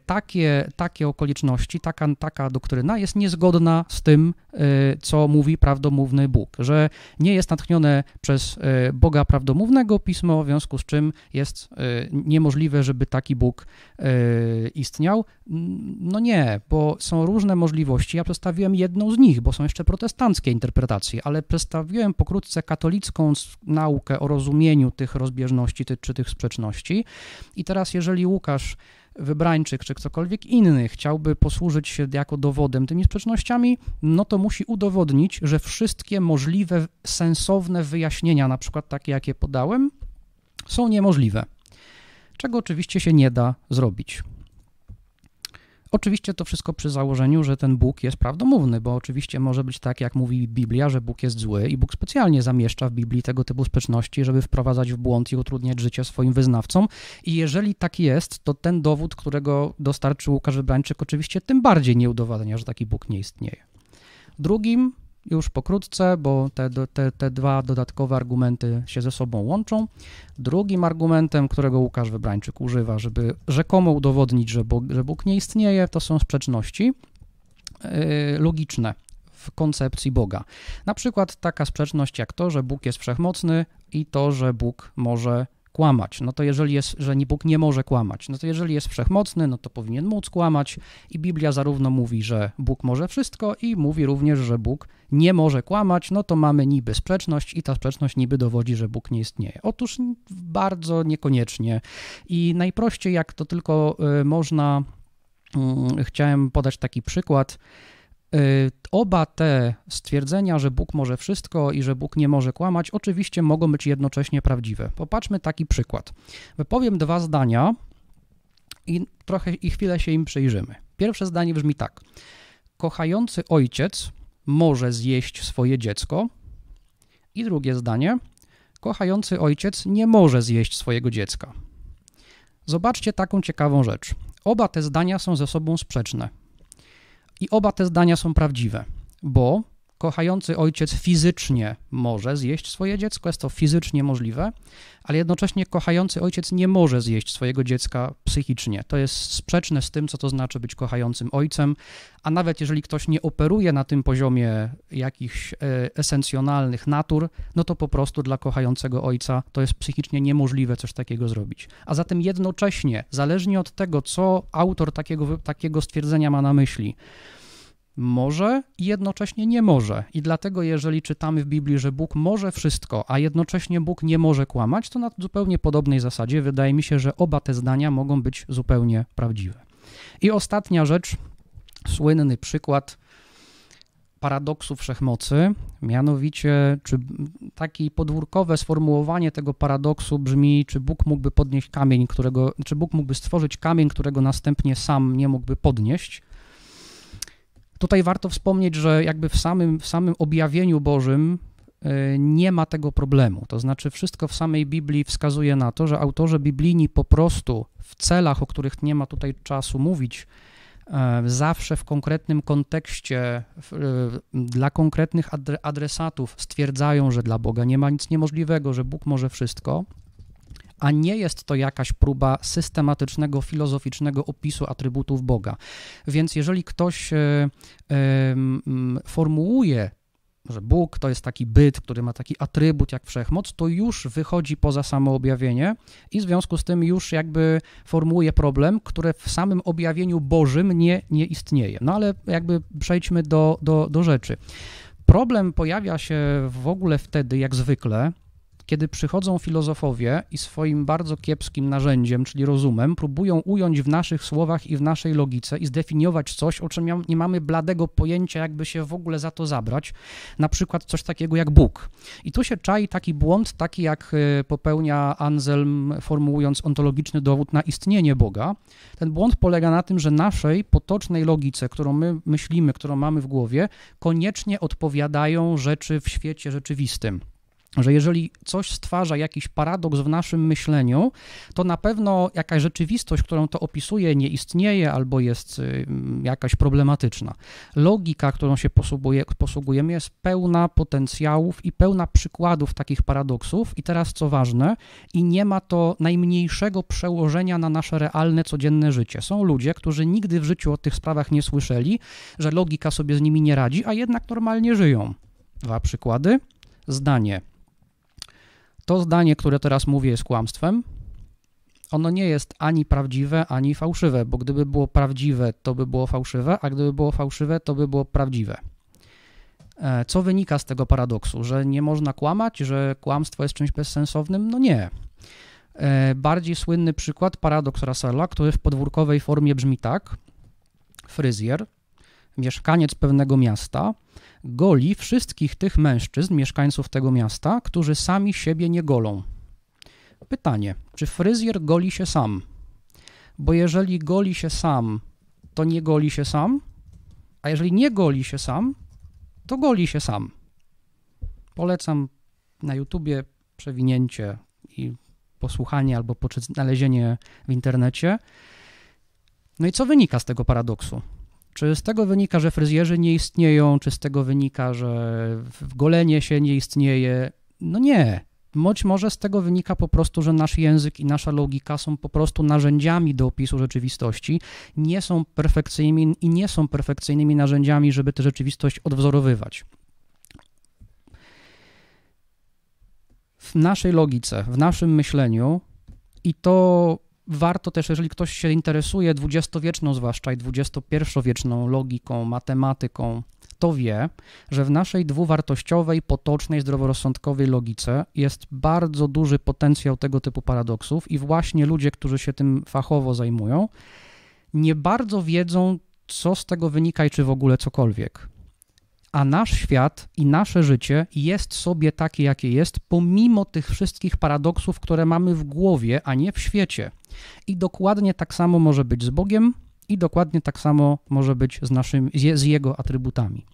takie, takie okoliczności, taka, taka doktryna jest niezgodna z tym, e, co mówi prawdomówny Bóg, że nie jest natchnione przez e, Boga prawdomównego pismo, w związku z czym jest niemożliwe, żeby taki Bóg istniał. No nie, bo są różne możliwości. Ja przedstawiłem jedną z nich, bo są jeszcze protestanckie interpretacje, ale przedstawiłem pokrótce katolicką naukę o rozumieniu tych rozbieżności czy tych sprzeczności. I teraz, jeżeli Łukasz Wybrańczyk czy ktokolwiek inny chciałby posłużyć się jako dowodem tymi sprzecznościami, no to musi udowodnić, że wszystkie możliwe, sensowne wyjaśnienia, na przykład takie, jakie podałem, są niemożliwe. Czego oczywiście się nie da zrobić. Oczywiście to wszystko przy założeniu, że ten Bóg jest prawdomówny, bo oczywiście może być tak, jak mówi Biblia, że Bóg jest zły i Bóg specjalnie zamieszcza w Biblii tego typu sprzeczności, żeby wprowadzać w błąd i utrudniać życie swoim wyznawcom. I jeżeli tak jest, to ten dowód, którego dostarczył Łukasz Wybrańczyk, oczywiście tym bardziej nie udowadnia, że taki Bóg nie istnieje. Drugim już pokrótce, bo te, te, te dwa dodatkowe argumenty się ze sobą łączą. Drugim argumentem, którego Łukasz Wybrańczyk używa, żeby rzekomo udowodnić, że Bóg, że Bóg nie istnieje, to są sprzeczności yy, logiczne w koncepcji Boga. Na przykład taka sprzeczność jak to, że Bóg jest wszechmocny i to, że Bóg może kłamać. No to jeżeli jest, że Bóg nie może kłamać, no to jeżeli jest wszechmocny, no to powinien móc kłamać i Biblia zarówno mówi, że Bóg może wszystko i mówi również, że Bóg nie może kłamać, no to mamy niby sprzeczność i ta sprzeczność niby dowodzi, że Bóg nie istnieje. Otóż bardzo niekoniecznie i najprościej jak to tylko y, można, mm, chciałem podać taki przykład, oba te stwierdzenia, że Bóg może wszystko i że Bóg nie może kłamać, oczywiście mogą być jednocześnie prawdziwe. Popatrzmy taki przykład. Wypowiem dwa zdania i trochę i chwilę się im przyjrzymy. Pierwsze zdanie brzmi tak: Kochający ojciec może zjeść swoje dziecko. I drugie zdanie: Kochający ojciec nie może zjeść swojego dziecka. Zobaczcie taką ciekawą rzecz. Oba te zdania są ze sobą sprzeczne. I oba te zdania są prawdziwe, bo kochający ojciec fizycznie może zjeść swoje dziecko, jest to fizycznie możliwe, ale jednocześnie kochający ojciec nie może zjeść swojego dziecka psychicznie. To jest sprzeczne z tym, co to znaczy być kochającym ojcem, a nawet jeżeli ktoś nie operuje na tym poziomie jakichś e, esencjonalnych natur, no to po prostu dla kochającego ojca to jest psychicznie niemożliwe coś takiego zrobić. A zatem jednocześnie, zależnie od tego, co autor takiego, takiego stwierdzenia ma na myśli, może i jednocześnie nie może. I dlatego, jeżeli czytamy w Biblii, że Bóg może wszystko, a jednocześnie Bóg nie może kłamać, to na zupełnie podobnej zasadzie wydaje mi się, że oba te zdania mogą być zupełnie prawdziwe. I ostatnia rzecz, słynny przykład paradoksu wszechmocy, mianowicie, czy takie podwórkowe sformułowanie tego paradoksu brzmi, czy Bóg mógłby podnieść kamień, którego, czy Bóg mógłby stworzyć kamień, którego następnie sam nie mógłby podnieść. Tutaj warto wspomnieć, że jakby w samym, w samym objawieniu Bożym e, nie ma tego problemu. To znaczy, wszystko w samej Biblii wskazuje na to, że autorzy biblijni po prostu w celach, o których nie ma tutaj czasu mówić, e, zawsze w konkretnym kontekście, e, dla konkretnych adresatów stwierdzają, że dla Boga nie ma nic niemożliwego, że Bóg może wszystko, a nie jest to jakaś próba systematycznego, filozoficznego opisu atrybutów Boga. Więc jeżeli ktoś e, formułuje że Bóg to jest taki byt, który ma taki atrybut jak wszechmoc, to już wychodzi poza samo objawienie i w związku z tym już jakby formułuje problem, który w samym objawieniu Bożym nie, nie istnieje. No ale jakby przejdźmy do, do, do rzeczy. Problem pojawia się w ogóle wtedy, jak zwykle, kiedy przychodzą filozofowie i swoim bardzo kiepskim narzędziem, czyli rozumem, próbują ująć w naszych słowach i w naszej logice i zdefiniować coś, o czym nie mamy bladego pojęcia, jakby się w ogóle za to zabrać, na przykład coś takiego jak Bóg. I tu się czai taki błąd, taki jak e, popełnia Anselm, formułując ontologiczny dowód na istnienie Boga. Ten błąd polega na tym, że naszej potocznej logice, którą my myślimy, którą mamy w głowie, koniecznie odpowiadają rzeczy w świecie rzeczywistym że jeżeli coś stwarza jakiś paradoks w naszym myśleniu, to na pewno jakaś rzeczywistość, którą to opisuje, nie istnieje albo jest y, jakaś problematyczna. Logika, którą się posługuje, posługujemy, jest pełna potencjałów i pełna przykładów takich paradoksów. I teraz co ważne, i nie ma to najmniejszego przełożenia na nasze realne, codzienne życie. Są ludzie, którzy nigdy w życiu o tych sprawach nie słyszeli, że logika sobie z nimi nie radzi, a jednak normalnie żyją. Dwa przykłady. Zdanie to zdanie, które teraz mówię, jest kłamstwem. Ono nie jest ani prawdziwe, ani fałszywe, bo gdyby było prawdziwe, to by było fałszywe, a gdyby było fałszywe, to by było prawdziwe. E, co wynika z tego paradoksu? Że nie można kłamać, że kłamstwo jest czymś bezsensownym? No nie. E, bardziej słynny przykład, paradoks Russella, który w podwórkowej formie brzmi tak. Fryzjer, mieszkaniec pewnego miasta, goli wszystkich tych mężczyzn, mieszkańców tego miasta, którzy sami siebie nie golą. Pytanie, czy fryzjer goli się sam? Bo jeżeli goli się sam, to nie goli się sam, a jeżeli nie goli się sam, to goli się sam. Polecam na YouTubie przewinięcie i posłuchanie albo znalezienie w internecie. No i co wynika z tego paradoksu? Czy z tego wynika, że fryzjerzy nie istnieją, czy z tego wynika, że golenie się nie istnieje? No nie. Być może z tego wynika po prostu, że nasz język i nasza logika są po prostu narzędziami do opisu rzeczywistości, nie są perfekcyjnymi i nie są perfekcyjnymi narzędziami, żeby tę rzeczywistość odwzorowywać. W naszej logice, w naszym myśleniu i to warto też, jeżeli ktoś się interesuje dwudziestowieczną zwłaszcza i dwudziestopierwowieczną logiką, matematyką, to wie, że w naszej dwuwartościowej, potocznej, zdroworozsądkowej logice jest bardzo duży potencjał tego typu paradoksów i właśnie ludzie, którzy się tym fachowo zajmują, nie bardzo wiedzą, co z tego wynika i czy w ogóle cokolwiek a nasz świat i nasze życie jest sobie takie, jakie jest, pomimo tych wszystkich paradoksów, które mamy w głowie, a nie w świecie. I dokładnie tak samo może być z Bogiem, i dokładnie tak samo może być z, naszym, z jego atrybutami.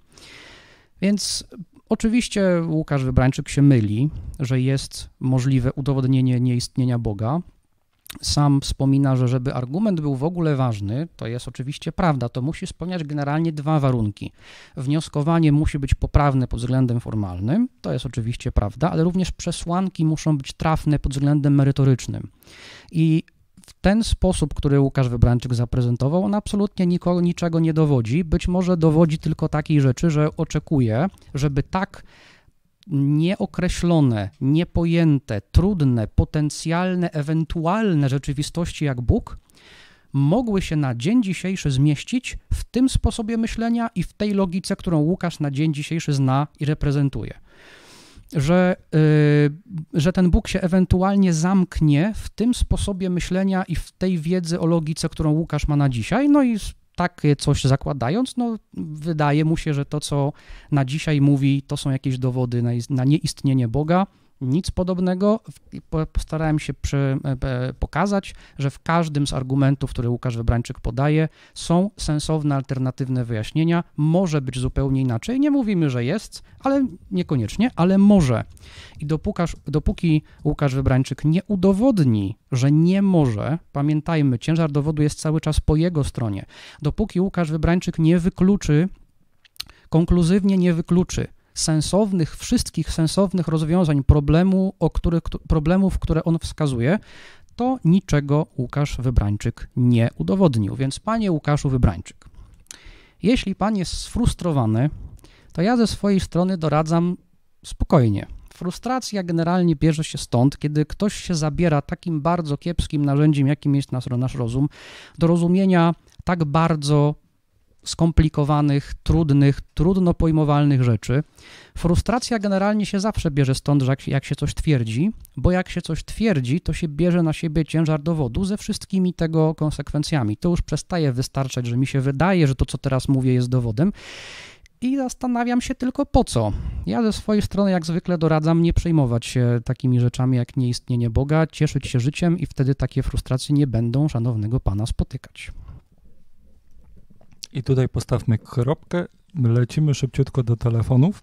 Więc oczywiście Łukasz Wybrańczyk się myli, że jest możliwe udowodnienie nieistnienia Boga, sam wspomina, że żeby argument był w ogóle ważny, to jest oczywiście prawda, to musi spełniać generalnie dwa warunki. Wnioskowanie musi być poprawne pod względem formalnym, to jest oczywiście prawda, ale również przesłanki muszą być trafne pod względem merytorycznym. I ten sposób, który Łukasz Wybrańczyk zaprezentował, on absolutnie nikogo, niczego nie dowodzi. Być może dowodzi tylko takiej rzeczy, że oczekuje, żeby tak nieokreślone, niepojęte, trudne, potencjalne, ewentualne rzeczywistości jak Bóg mogły się na dzień dzisiejszy zmieścić w tym sposobie myślenia i w tej logice, którą Łukasz na dzień dzisiejszy zna i reprezentuje. Że, yy, że ten Bóg się ewentualnie zamknie w tym sposobie myślenia i w tej wiedzy o logice, którą Łukasz ma na dzisiaj, no i takie coś zakładając, no wydaje mu się, że to, co na dzisiaj mówi, to są jakieś dowody na, na nieistnienie Boga. Nic podobnego. Postarałem się przy, e, pokazać, że w każdym z argumentów, które Łukasz Wybrańczyk podaje, są sensowne, alternatywne wyjaśnienia. Może być zupełnie inaczej. Nie mówimy, że jest, ale niekoniecznie, ale może. I dopóki Łukasz Wybrańczyk nie udowodni, że nie może, pamiętajmy, ciężar dowodu jest cały czas po jego stronie. Dopóki Łukasz Wybrańczyk nie wykluczy, konkluzywnie nie wykluczy sensownych, wszystkich sensownych rozwiązań problemu, o których, problemów, które on wskazuje, to niczego Łukasz Wybrańczyk nie udowodnił. Więc panie Łukaszu Wybrańczyk, jeśli pan jest sfrustrowany, to ja ze swojej strony doradzam spokojnie. Frustracja generalnie bierze się stąd, kiedy ktoś się zabiera takim bardzo kiepskim narzędziem, jakim jest nasz, nasz rozum, do rozumienia tak bardzo skomplikowanych, trudnych, trudno pojmowalnych rzeczy. Frustracja generalnie się zawsze bierze stąd, że jak, jak się coś twierdzi, bo jak się coś twierdzi, to się bierze na siebie ciężar dowodu ze wszystkimi tego konsekwencjami. To już przestaje wystarczać, że mi się wydaje, że to, co teraz mówię, jest dowodem. I zastanawiam się tylko po co. Ja ze swojej strony, jak zwykle, doradzam nie przejmować się takimi rzeczami jak nieistnienie Boga, cieszyć się życiem i wtedy takie frustracje nie będą szanownego Pana spotykać. I tutaj postawmy kropkę, lecimy szybciutko do telefonów.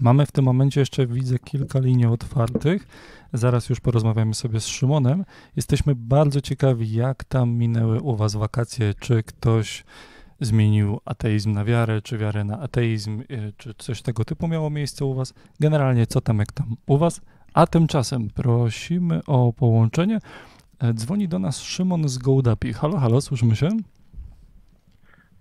Mamy w tym momencie jeszcze, widzę, kilka linii otwartych. Zaraz już porozmawiamy sobie z Szymonem. Jesteśmy bardzo ciekawi, jak tam minęły u Was wakacje. Czy ktoś zmienił ateizm na wiarę, czy wiarę na ateizm, y, czy coś tego typu miało miejsce u Was. Generalnie, co tam, jak tam u Was. A tymczasem prosimy o połączenie. E, dzwoni do nas Szymon z Gołdapi. Halo, halo, słyszymy się?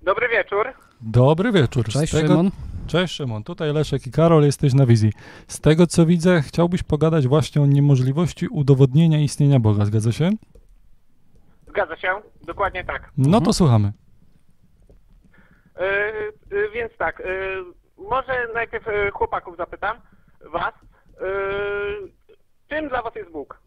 Dobry wieczór. Dobry wieczór. Cześć tego... Szymon. Cześć Szymon, tutaj Leszek i Karol, jesteś na wizji. Z tego co widzę, chciałbyś pogadać właśnie o niemożliwości udowodnienia istnienia Boga, zgadza się? Zgadza się, dokładnie tak. No mhm. to słuchamy. Yy, yy, więc tak, yy, może najpierw chłopaków zapytam, was, czym dla was jest Bóg?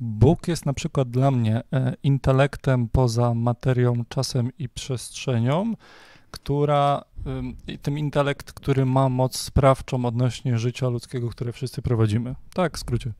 Bóg jest na przykład dla mnie e, intelektem poza materią, czasem i przestrzenią, która, tym intelekt, który ma moc sprawczą odnośnie życia ludzkiego, które wszyscy prowadzimy. Tak, w skrócie.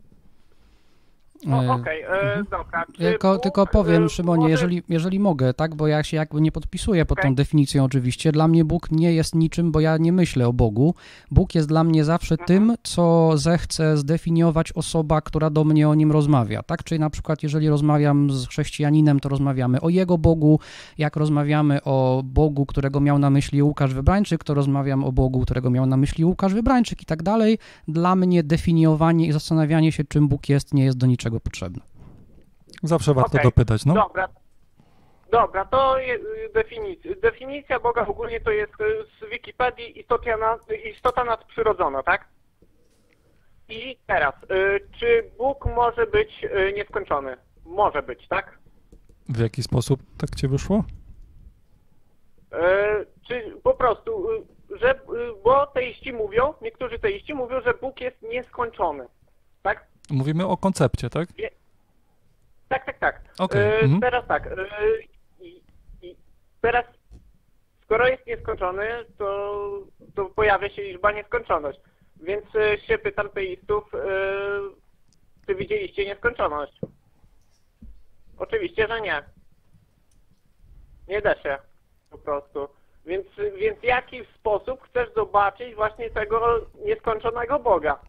E, okej, okay, mhm. dobra. Tylko, tylko powiem, e, Szymonie, może... jeżeli, jeżeli mogę, tak, bo ja się jakby nie podpisuję pod okay. tą definicją oczywiście. Dla mnie Bóg nie jest niczym, bo ja nie myślę o Bogu. Bóg jest dla mnie zawsze mhm. tym, co zechce zdefiniować osoba, która do mnie o nim rozmawia, tak? Czyli na przykład, jeżeli rozmawiam z chrześcijaninem, to rozmawiamy o jego Bogu. Jak rozmawiamy o Bogu, którego miał na myśli Łukasz Wybrańczyk, to rozmawiam o Bogu, którego miał na myśli Łukasz Wybrańczyk i tak dalej. Dla mnie definiowanie i zastanawianie się, czym Bóg jest, nie jest do niczego niczego potrzebne. Zawsze warto okay. dopytać, no. Dobra. Dobra, to definicja. Definicja Boga ogólnie to jest y, z Wikipedii istota, nad, istota nadprzyrodzona, tak? I teraz, y, czy Bóg może być y, nieskończony? Może być, tak? W jaki sposób tak cię wyszło? Czy po prostu, że, bo teiści mówią, niektórzy teiści mówią, że Bóg jest nieskończony, tak? Mówimy o koncepcie, tak? Tak, tak, tak. Okay. E, mhm. Teraz tak. E, teraz, skoro jest nieskończony, to, to pojawia się liczba nieskończoność. Więc e, się pytam teistów, czy widzieliście nieskończoność? Oczywiście, że nie. Nie da się po prostu. Więc, więc jaki sposób chcesz zobaczyć właśnie tego nieskończonego Boga?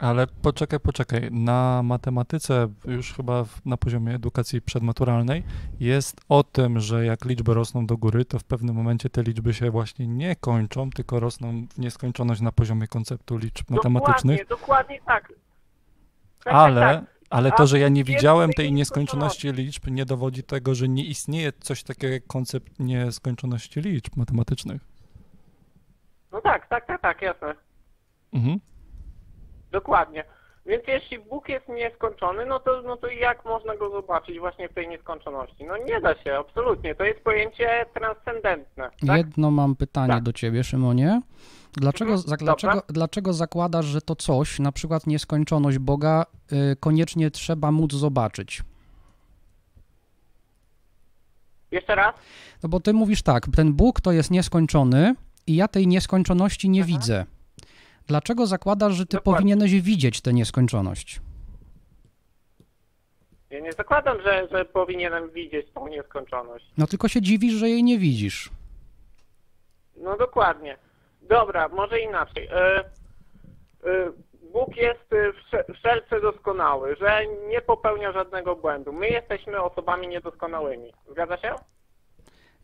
Ale poczekaj, poczekaj. Na matematyce, już chyba na poziomie edukacji przedmaturalnej, jest o tym, że jak liczby rosną do góry, to w pewnym momencie te liczby się właśnie nie kończą, tylko rosną w nieskończoność na poziomie konceptu liczb dokładnie, matematycznych. Dokładnie tak. tak ale, tak, tak. ale to, że ja nie widziałem tej nieskończoności liczb, nie dowodzi tego, że nie istnieje coś takiego jak koncept nieskończoności liczb matematycznych. No tak, tak, tak, tak, jasne. Mhm. Dokładnie. Więc jeśli Bóg jest nieskończony, no to, no to jak można go zobaczyć właśnie w tej nieskończoności? No nie da się, absolutnie. To jest pojęcie transcendentne. Tak? Jedno mam pytanie tak. do ciebie, Szymonie. Dlaczego, mhm. za, dlaczego, dlaczego zakładasz, że to coś, na przykład nieskończoność Boga, y, koniecznie trzeba móc zobaczyć? Jeszcze raz? No bo ty mówisz tak, ten Bóg to jest nieskończony i ja tej nieskończoności nie Aha. widzę. Dlaczego zakładasz, że ty Dokładnie. powinieneś widzieć tę nieskończoność? Ja nie zakładam, że, że powinienem widzieć tą nieskończoność. No tylko się dziwisz, że jej nie widzisz. No dokładnie. Dobra, może inaczej. E, e, Bóg jest e, wsze- wszelce doskonały, że nie popełnia żadnego błędu. My jesteśmy osobami niedoskonałymi. Zgadza się?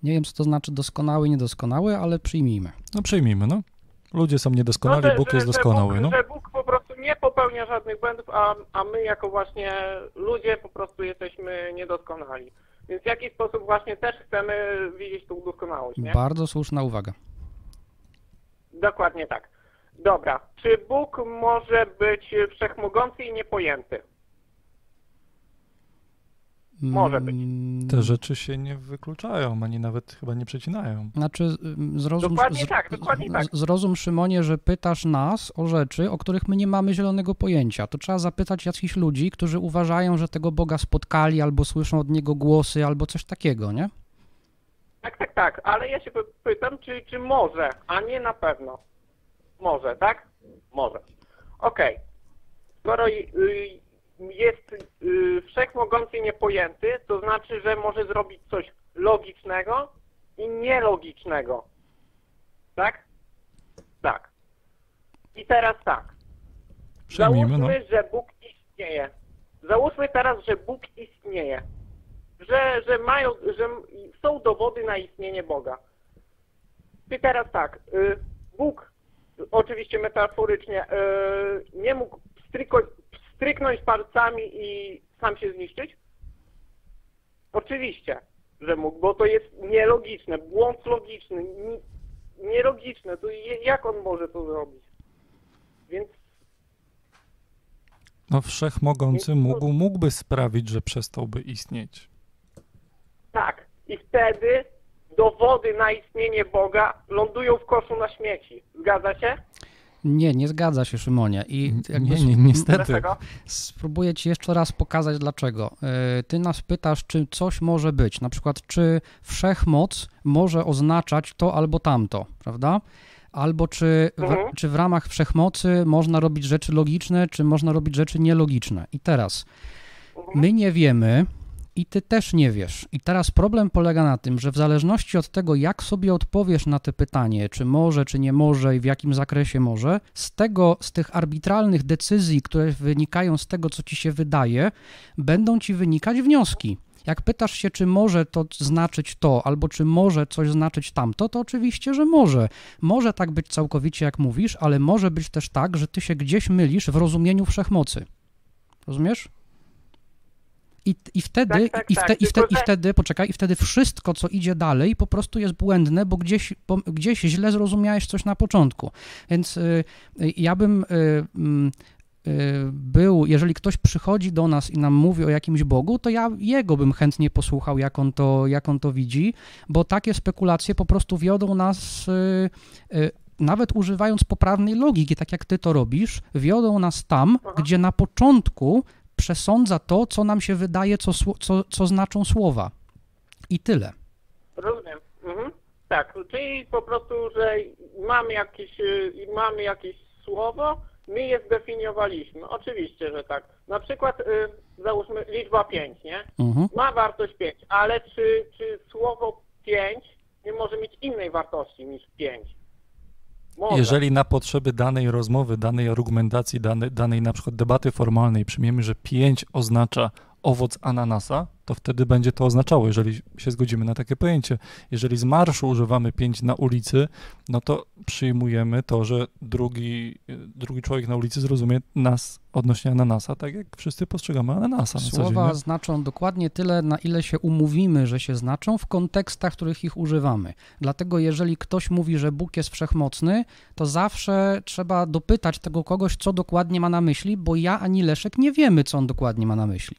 Nie wiem, co to znaczy doskonały, niedoskonały, ale przyjmijmy. No przyjmijmy, no. Ludzie są niedoskonali, No, że- Bóg że- jest że doskonały, Bóg, no. Że Bóg po prostu nie popełnia żadnych błędów, a, a my jako właśnie ludzie po prostu jesteśmy niedoskonali. Więc w jaki sposób właśnie też chcemy widzieć tą doskonałość, nie? Bardzo słuszna uwaga. Dokładnie tak. Dobra. Czy Bóg może być wszechmogący i niepojęty? Może być. Mm, Te rzeczy się nie wykluczają, ani nawet chyba nie przecinają. Znaczy, ym, zrozum, Dokładnie zr- tak, dokładnie tak. Zrozum, Szymonie, że pytasz nas o rzeczy, o których my nie mamy zielonego pojęcia. To trzeba zapytać jakichś ludzi, którzy uważają, że tego Boga spotkali, albo słyszą od Niego głosy, albo coś takiego, nie? Tak, tak, tak. Ale ja się py- pytam, czy, czy może, a nie na pewno. Może, tak? Może. Okej. Skoro y, y, jest y, wszechmogący i niepojęty, to znaczy, że może zrobić coś logicznego i nielogicznego. Tak? Tak. I teraz tak. Przyjmijmy, no. Załóżmy, że Bóg istnieje. Załóżmy teraz, że Bóg istnieje. Że, że mają, że są dowody na istnienie Boga. I teraz tak, y, Bóg, oczywiście metaforycznie, y, nie mógł stryko, stryknąć palcami i sam się zniszczyć? Oczywiście, że mógł, bo to jest nielogiczne, błąd logiczny, ni- nielogiczne, to jak on może to zrobić? Więc No wszechmogący mógł, mógłby sprawić, że przestałby istnieć. Tak. I wtedy dowody na istnienie Boga lądują w koszu na śmieci. Zgadza się? Nie, nie zgadza się, Szymonie. I jakby Nie, nie, niestety. Dlaczego? Spróbuję ci jeszcze raz pokazać dlaczego. Yy, Ty nas pytasz, czy coś może być, na przykład, czy wszechmoc może oznaczać to albo tamto, prawda? Albo czy w, Mhm. czy w ramach wszechmocy można robić rzeczy logiczne, czy można robić rzeczy nielogiczne. I teraz my nie wiemy i ty też nie wiesz. I teraz problem polega na tym, że w zależności od tego, jak sobie odpowiesz na te pytanie, czy może, czy nie może i w jakim zakresie może, z tego, z tych arbitralnych decyzji, które wynikają z tego, co ci się wydaje, będą ci wynikać wnioski. Jak pytasz się, czy może to znaczyć to, albo czy może coś znaczyć tamto, to oczywiście, że może. Może tak być całkowicie, jak mówisz, ale może być też tak, że ty się gdzieś mylisz w rozumieniu wszechmocy. Rozumiesz? I, i wtedy, Tak, tak, i, tak, wte, i, wte, i wtedy, poczekaj, i wtedy wszystko, co idzie dalej, po prostu jest błędne, bo gdzieś, bo gdzieś źle zrozumiałeś coś na początku. Więc y, y, ja bym y, mm, y, był, jeżeli ktoś przychodzi do nas i nam mówi o jakimś Bogu, to ja jego bym chętnie posłuchał, jak on to, jak on to widzi, bo takie spekulacje po prostu wiodą nas, y, nawet używając poprawnej logiki, tak jak ty to robisz, wiodą nas tam, gdzie na początku przesądza to, co nam się wydaje, co, co, co znaczą słowa. I tyle. Rozumiem. Mhm. Tak, czyli po prostu, że mamy jakieś, y, mamy jakieś słowo, my je zdefiniowaliśmy. Oczywiście, że tak. Na przykład y, załóżmy liczba 5, nie? Mhm. Ma wartość 5, ale czy, czy słowo 5 nie może mieć innej wartości niż 5? Jeżeli na potrzeby danej rozmowy, danej argumentacji, danej, danej na przykład debaty formalnej przyjmiemy, że 5 oznacza owoc ananasa, to wtedy będzie to oznaczało, jeżeli się zgodzimy na takie pojęcie. Jeżeli z marszu używamy 5 na ulicy, no to przyjmujemy to, że drugi, drugi człowiek na ulicy zrozumie nas odnośnie ananasa, tak jak wszyscy postrzegamy ananasa. Słowa znaczą dokładnie tyle, na ile się umówimy, że się znaczą w kontekstach, w których ich używamy. Dlatego jeżeli ktoś mówi, że Bóg jest wszechmocny, to zawsze trzeba dopytać tego kogoś, co dokładnie ma na myśli, bo ja ani Leszek nie wiemy, co on dokładnie ma na myśli.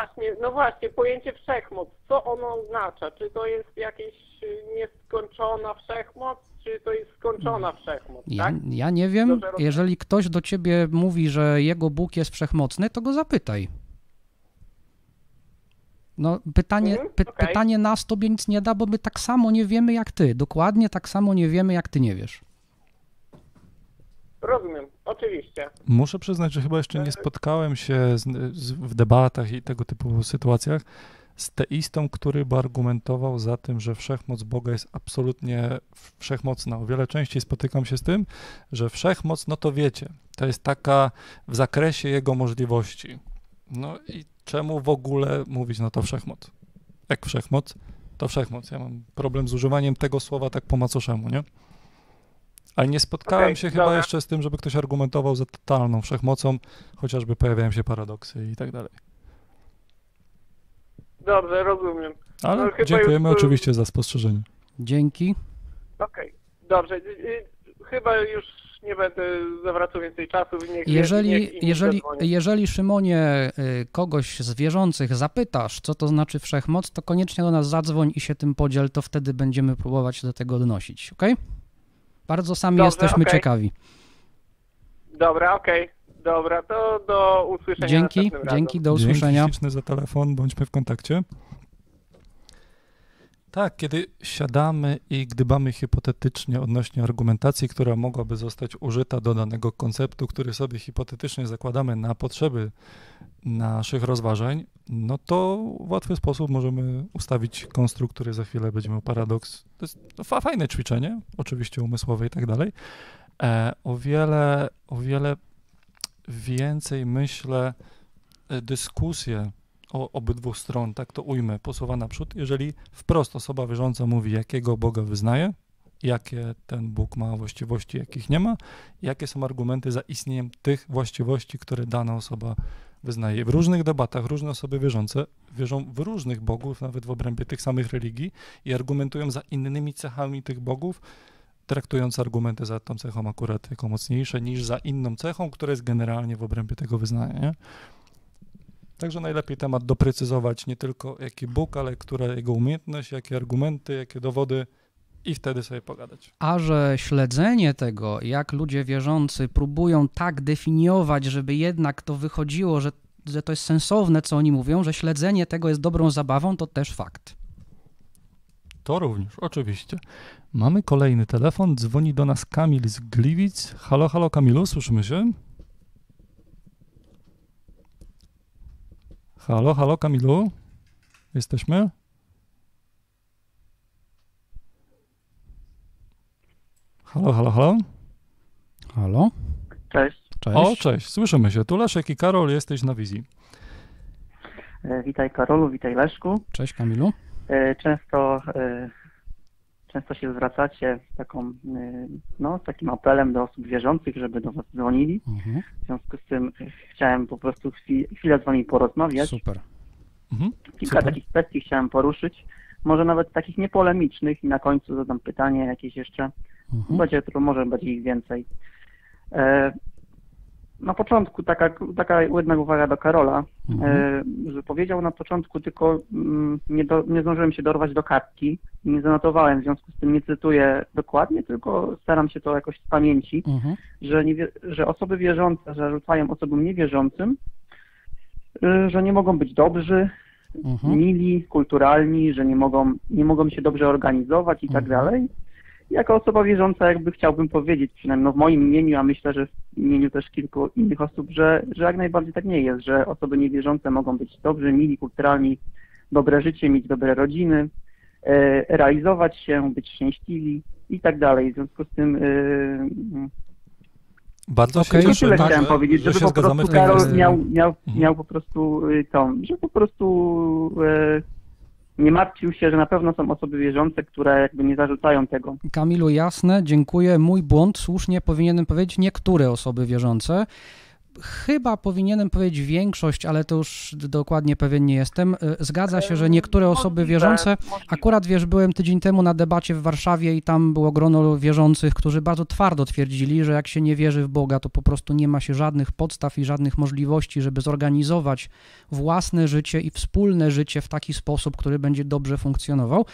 No właśnie, no właśnie, pojęcie wszechmoc, co ono oznacza? Czy to jest jakaś y, nieskończona wszechmoc, czy to jest skończona wszechmoc, Ja, tak? ja nie wiem, jeżeli ktoś do ciebie mówi, że jego Bóg jest wszechmocny, to go zapytaj. No, pytanie, Mhm, py, okej. pytanie nas tobie nic nie da, bo my tak samo nie wiemy jak ty. Dokładnie tak samo nie wiemy, jak ty nie wiesz. Rozumiem, oczywiście. Muszę przyznać, że chyba jeszcze nie spotkałem się z, z, w debatach i tego typu sytuacjach z teistą, który by argumentował za tym, że wszechmoc Boga jest absolutnie wszechmocna. O wiele częściej spotykam się z tym, że wszechmoc, no to wiecie, to jest taka w zakresie jego możliwości. No i czemu w ogóle mówić na to wszechmoc? Jak wszechmoc, to wszechmoc. Ja mam problem z używaniem tego słowa tak po macoszemu, nie? Ale nie spotkałem Okej, się chyba dobra. jeszcze z tym, żeby ktoś argumentował za totalną wszechmocą, chociażby pojawiają się paradoksy i tak dalej. Dobrze, rozumiem. Ale No, chyba dziękujemy już- oczywiście za spostrzeżenie. Dzięki. Okej, dobrze. Y, y, Chyba już nie będę zawracał więcej czasu. Niech, niech Jeżeli, inni jeżeli, jeżeli Szymonie y, kogoś z wierzących zapytasz, co to znaczy wszechmoc, to koniecznie do nas zadzwoń i się tym podziel, to wtedy będziemy próbować do tego odnosić, ok? Bardzo sami Dobrze, jesteśmy okej. ciekawi. Dobra, okej. Dobra, to do usłyszenia Dzięki, dzięki, do usłyszenia. Dzięki za telefon, bądźmy w kontakcie. Tak, kiedy siadamy i gdybamy hipotetycznie odnośnie argumentacji, która mogłaby zostać użyta do danego konceptu, który sobie hipotetycznie zakładamy na potrzeby naszych rozważań, no to w łatwy sposób możemy ustawić konstrukt, który za chwilę będzie miał paradoks. To jest no, fa- fajne ćwiczenie, oczywiście umysłowe i tak dalej. E, o wiele, o wiele więcej myślę e, dyskusję o obydwu stron, tak to ujmę, posuwa naprzód, jeżeli wprost osoba wierząca mówi, jakiego Boga wyznaje, jakie ten Bóg ma właściwości, jakich nie ma, jakie są argumenty za istnieniem tych właściwości, które dana osoba wyznaje. W różnych debatach różne osoby wierzące wierzą w różnych bogów, nawet w obrębie tych samych religii i argumentują za innymi cechami tych bogów, traktując argumenty za tą cechą akurat jako mocniejsze niż za inną cechą, która jest generalnie w obrębie tego wyznania. Nie? Także najlepiej temat doprecyzować nie tylko jaki Bóg, ale która jego umiejętność, jakie argumenty, jakie dowody i wtedy sobie pogadać. A że śledzenie tego, jak ludzie wierzący próbują tak definiować, żeby jednak to wychodziło, że, że to jest sensowne, co oni mówią, że śledzenie tego jest dobrą zabawą, to też fakt. To również, oczywiście. Mamy kolejny telefon, dzwoni do nas Kamil z Gliwic. Halo, halo Kamilu, słyszymy się? Halo, halo Kamilu? Jesteśmy? Halo, halo, halo? Halo? Cześć, Cześć. O, cześć, słyszymy się. Tu Leszek i Karol, jesteś na wizji. E, witaj Karolu, witaj Leszku. Cześć Kamilu. E, Często, e, często się zwracacie z, taką, no, z takim apelem do osób wierzących, żeby do Was dzwonili. Mhm. W związku z tym chciałem po prostu chwil, chwilę z Wami porozmawiać. Super. Mhm. Kilka super. takich kwestii chciałem poruszyć. Może nawet takich niepolemicznych i na końcu zadam pytanie jakieś jeszcze. Mhm. Będzie może będzie ich więcej. E, Na początku taka, taka jedna uwaga do Karola, Mhm. e, że powiedział na początku tylko mm, nie, do, nie zdążyłem się dorwać do kartki i nie zanotowałem, w związku z tym nie cytuję dokładnie, tylko staram się to jakoś z pamięci, Mhm. że, nie, że osoby wierzące zarzucają osobom niewierzącym, y, że nie mogą być dobrzy, Mhm. mili, kulturalni, że nie mogą, nie mogą się dobrze organizować i tak Mhm. dalej. Jako osoba wierząca jakby chciałbym powiedzieć, przynajmniej no w moim imieniu, a myślę, że w imieniu też kilku innych osób, że, że jak najbardziej tak nie jest, że osoby niewierzące mogą być dobrzy, mili, kulturalni, dobre życie, mieć dobre rodziny, e, realizować się, być szczęśliwi i tak dalej. W związku z tym e, Bardzo się Okej. tylko cieszę, tyle tak, chciałem że, powiedzieć, że żeby się po prostu Karol miał, miał, Mhm. miał po prostu y, tą, że po prostu e, nie martwił się, że na pewno są osoby wierzące, które jakby nie zarzucają tego. Kamilu, jasne, dziękuję. Mój błąd, słusznie powinienem powiedzieć niektóre osoby wierzące. Chyba powinienem powiedzieć większość, ale to już dokładnie pewien nie jestem. Y, Zgadza się, że niektóre osoby wierzące. Akurat wiesz, byłem tydzień temu na debacie w Warszawie i tam było grono wierzących, którzy bardzo twardo twierdzili, że jak się nie wierzy w Boga, to po prostu nie ma się żadnych podstaw i żadnych możliwości, żeby zorganizować własne życie i wspólne życie w taki sposób, który będzie dobrze funkcjonował.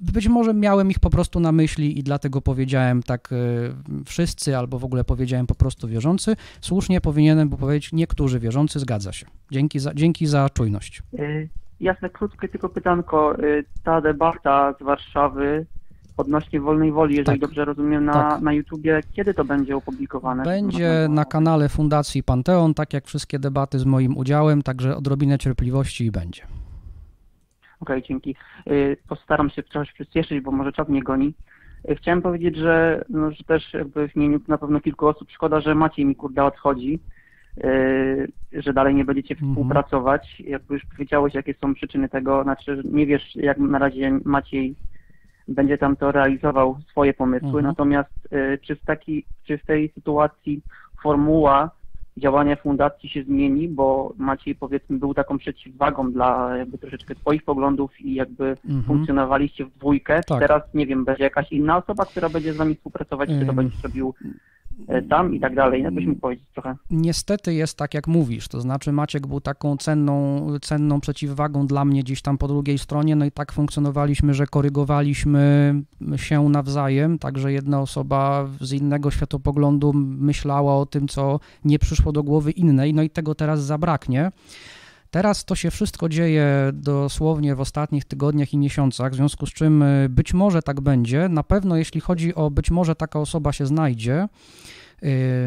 Być może miałem ich po prostu na myśli i dlatego powiedziałem tak y, wszyscy, albo w ogóle powiedziałem po prostu wierzący. Słusznie powinienem był powiedzieć niektórzy wierzący, zgadza się. Dzięki za, dzięki za czujność. Y, jasne, krótkie tylko pytanko. Y, Ta debata z Warszawy odnośnie wolnej woli, jeżeli Tak. dobrze rozumiem, na, Tak. na YouTubie, kiedy to będzie opublikowane? Będzie na kanale Fundacji Panteon, tak jak wszystkie debaty z moim udziałem, także odrobinę cierpliwości i będzie. Okej, dzięki. Y, Postaram się trochę przyspieszyć, bo może czas mnie goni. Chciałem powiedzieć, że, no, że też jakby w imieniu na pewno kilku osób szkoda, że Maciej mi kurde odchodzi, że dalej nie będziecie Mhm. współpracować. Jakby już powiedziałeś, jakie są przyczyny tego, znaczy nie wiesz, jak na razie Maciej będzie tam to realizował swoje pomysły, Mhm. natomiast y, czy w, taki, czy w tej sytuacji formuła działania fundacji się zmieni, bo Maciej powiedzmy był taką przeciwwagą dla jakby troszeczkę twoich poglądów i jakby Mhm. funkcjonowaliście w dwójkę. Tak. Teraz nie wiem, będzie jakaś inna osoba, która będzie z nami współpracować, czy to Ym. będziesz robił tam i tak dalej. Jakbyś mógł powiedzieć trochę. Niestety jest tak, jak mówisz, to znaczy Maciek był taką cenną, cenną przeciwwagą dla mnie gdzieś tam po drugiej stronie, no i tak funkcjonowaliśmy, że korygowaliśmy się nawzajem, także jedna osoba z innego światopoglądu myślała o tym, co nie przyszło do głowy innej, no i tego teraz zabraknie. Teraz to się wszystko dzieje dosłownie w ostatnich tygodniach i miesiącach, w związku z czym y, być może tak będzie. Na pewno, jeśli chodzi o być może taka osoba się znajdzie,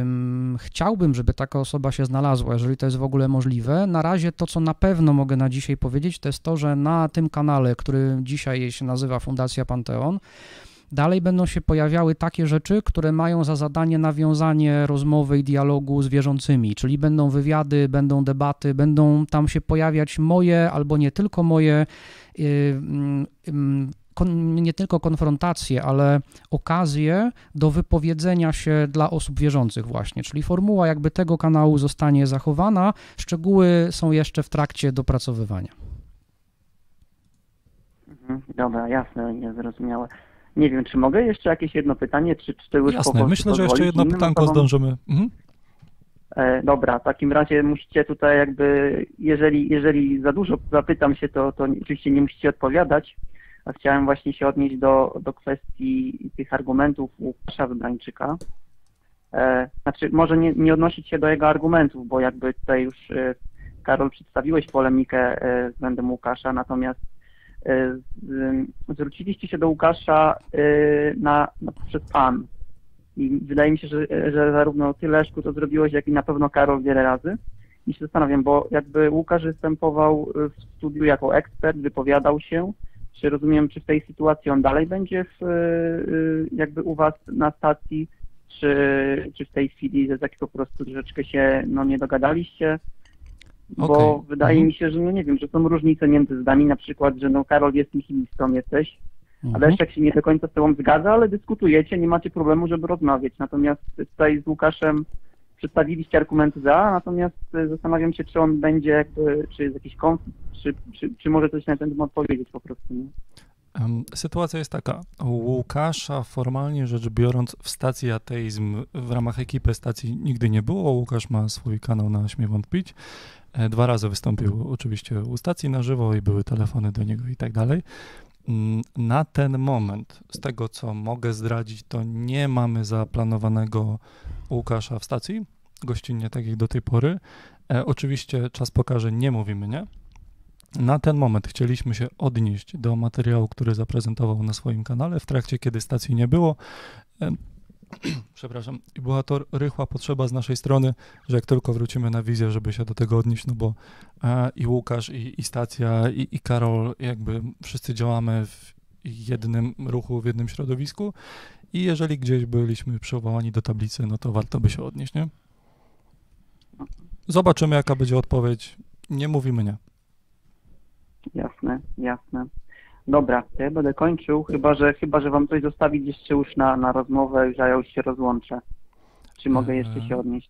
Ym, Chciałbym, żeby taka osoba się znalazła, jeżeli to jest w ogóle możliwe. Na razie to, co na pewno mogę na dzisiaj powiedzieć, to jest to, że na tym kanale, który dzisiaj się nazywa Fundacja Panteon, dalej będą się pojawiały takie rzeczy, które mają za zadanie nawiązanie rozmowy i dialogu z wierzącymi, czyli będą wywiady, będą debaty, będą tam się pojawiać moje albo nie tylko moje. Yy, yy, nie tylko konfrontacje, ale okazje do wypowiedzenia się dla osób wierzących właśnie, czyli formuła jakby tego kanału zostanie zachowana, szczegóły są jeszcze w trakcie dopracowywania. Mhm, Dobra, jasne, niezrozumiałe. Nie wiem, czy mogę jeszcze jakieś jedno pytanie, czy, czy to już Jasne, myślę, że jeszcze jedno pytanko zdążymy. Mhm. E, dobra, w takim razie musicie tutaj jakby, jeżeli, jeżeli za dużo zapytam się, to, to oczywiście nie musicie odpowiadać, a chciałem właśnie się odnieść do, do kwestii tych argumentów Łukasza Wybrańczyka. E, znaczy, może nie, nie odnosić się do jego argumentów, bo jakby tutaj już e, Karol przedstawiłeś polemikę względem Łukasza, natomiast zwróciliście się do Łukasza e, na, na, przez pan. I wydaje mi się, że, że zarówno ty, Leszku, to zrobiłeś, jak i na pewno Karol wiele razy. I się zastanawiam, bo jakby Łukasz występował w studiu jako ekspert, wypowiadał się. Czy rozumiem, czy w tej sytuacji on dalej będzie w, y, jakby u was na stacji, czy, czy w tej chwili jest taki po prostu troszeczkę się no, nie dogadaliście? Bo wydaje Mhm. mi się, że no nie wiem, że są różnice między zdaniami, na przykład, że no Karol jest nihilistą, jesteś, a Mhm. Leszek się nie do końca z tobą zgadza, ale dyskutujecie, nie macie problemu, żeby rozmawiać. Natomiast tutaj z Łukaszem przedstawiliście argumenty za, natomiast e, zastanawiam się, czy on będzie, jakby, czy jest jakiś konflikt, czy, czy, czy może coś na ten temat powiedzieć po prostu. Nie? Sytuacja jest taka. Łukasza formalnie rzecz biorąc w stacji Ateizm w ramach ekipy stacji nigdy nie było. Łukasz ma swój kanał na Śmie Wątpić. E, Dwa razy wystąpił oczywiście u stacji na żywo i były telefony do niego i tak dalej. Mm, Na ten moment, z tego co mogę zdradzić, to nie mamy zaplanowanego Łukasza w stacji, gościnnie tak jak do tej pory. E, oczywiście czas pokaże, nie mówimy nie. Na ten moment chcieliśmy się odnieść do materiału, który zaprezentował na swoim kanale w trakcie, kiedy stacji nie było. Em, Przepraszam, i była to rychła potrzeba z naszej strony, że jak tylko wrócimy na wizję, żeby się do tego odnieść, no bo e, i Łukasz, i, i stacja, i, i Karol, jakby wszyscy działamy w jednym ruchu, w jednym środowisku i jeżeli gdzieś byliśmy przywołani do tablicy, no to warto by się odnieść, nie? Zobaczymy, jaka będzie odpowiedź. Nie mówimy nie. Jasne, jasne. Dobra, to ja będę kończył, chyba że, chyba, że wam coś zostawić jeszcze już na, na rozmowę, że ja już się rozłączę. Czy mogę jeszcze się odnieść?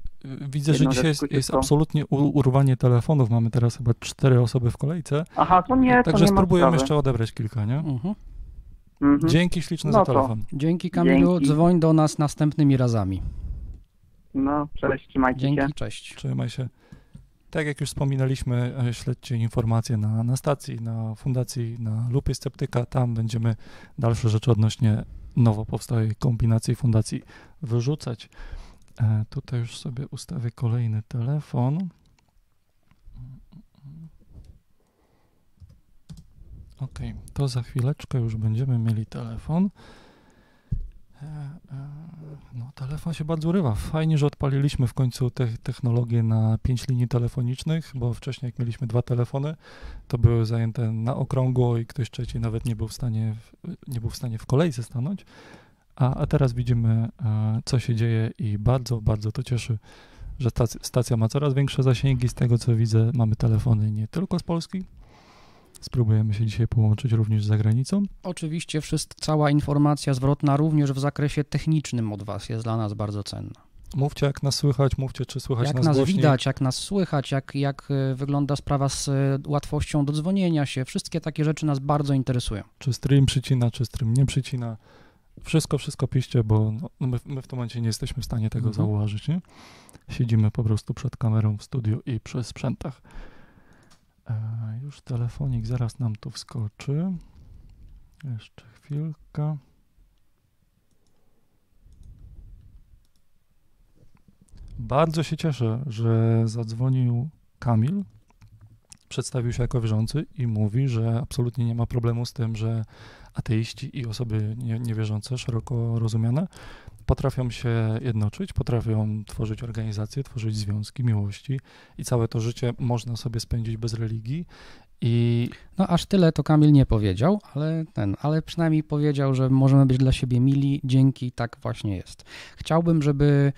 Widzę, że Jedną dzisiaj rzecz jest, jest absolutnie urwanie telefonów. Mamy teraz chyba cztery osoby w kolejce. Aha, to nie, to Także nie ma spróbujemy jeszcze odebrać kilka, nie? Mhm. Mhm. Dzięki śliczne No za to- telefon. Dzięki Kamilu, Dzięki. dzwoń do nas następnymi razami. No, cześć, trzymajcie się. Dzięki, cześć. Trzymaj się. Tak jak już wspominaliśmy, e, śledźcie informacje na, na stacji, na fundacji, na Lupie Sceptyka. Tam będziemy dalsze rzeczy odnośnie nowo powstałej kombinacji fundacji wyrzucać. E, tutaj już sobie ustawię kolejny telefon. Okej, to za chwileczkę już będziemy mieli telefon. E, e, No, telefon się bardzo urywa. Fajnie, że odpaliliśmy w końcu te technologię na pięć linii telefonicznych, bo wcześniej jak mieliśmy dwa telefony, to były zajęte na okrągło i ktoś trzeci nawet nie był w stanie, nie był w stanie w kolejce stanąć. A, a teraz widzimy, e, co się dzieje i bardzo, bardzo to cieszy, że stacja ma coraz większe zasięgi. Z tego, co widzę, mamy telefony nie tylko z Polski, Spróbujemy się dzisiaj połączyć również z zagranicą. Oczywiście wszystko, cała informacja zwrotna również w zakresie technicznym od Was jest dla nas bardzo cenna. Mówcie, jak nas słychać, mówcie, czy słychać jak nas, nas głośniej. widać, jak nas słychać, jak, jak e, wygląda sprawa z e, łatwością do dzwonienia się. Wszystkie takie rzeczy nas bardzo interesują. Czy stream przycina, czy stream nie przycina. Wszystko, wszystko piszcie, bo no, no my, my w tym momencie nie jesteśmy w stanie tego Mhm. zauważyć. Nie? Siedzimy po prostu przed kamerą w studiu i przy sprzętach. E, już telefonik zaraz nam tu wskoczy. Jeszcze chwilkę. Bardzo się cieszę, że zadzwonił Kamil, przedstawił się jako wierzący i mówi, że absolutnie nie ma problemu z tym, że ateiści i osoby nie, niewierzące, szeroko rozumiane, potrafią się jednoczyć, potrafią tworzyć organizacje, tworzyć związki miłości i całe to życie można sobie spędzić bez religii. I No aż tyle to Kamil nie powiedział, ale ten, ale przynajmniej powiedział, że możemy być dla siebie mili, dzięki tak właśnie jest. Chciałbym, żeby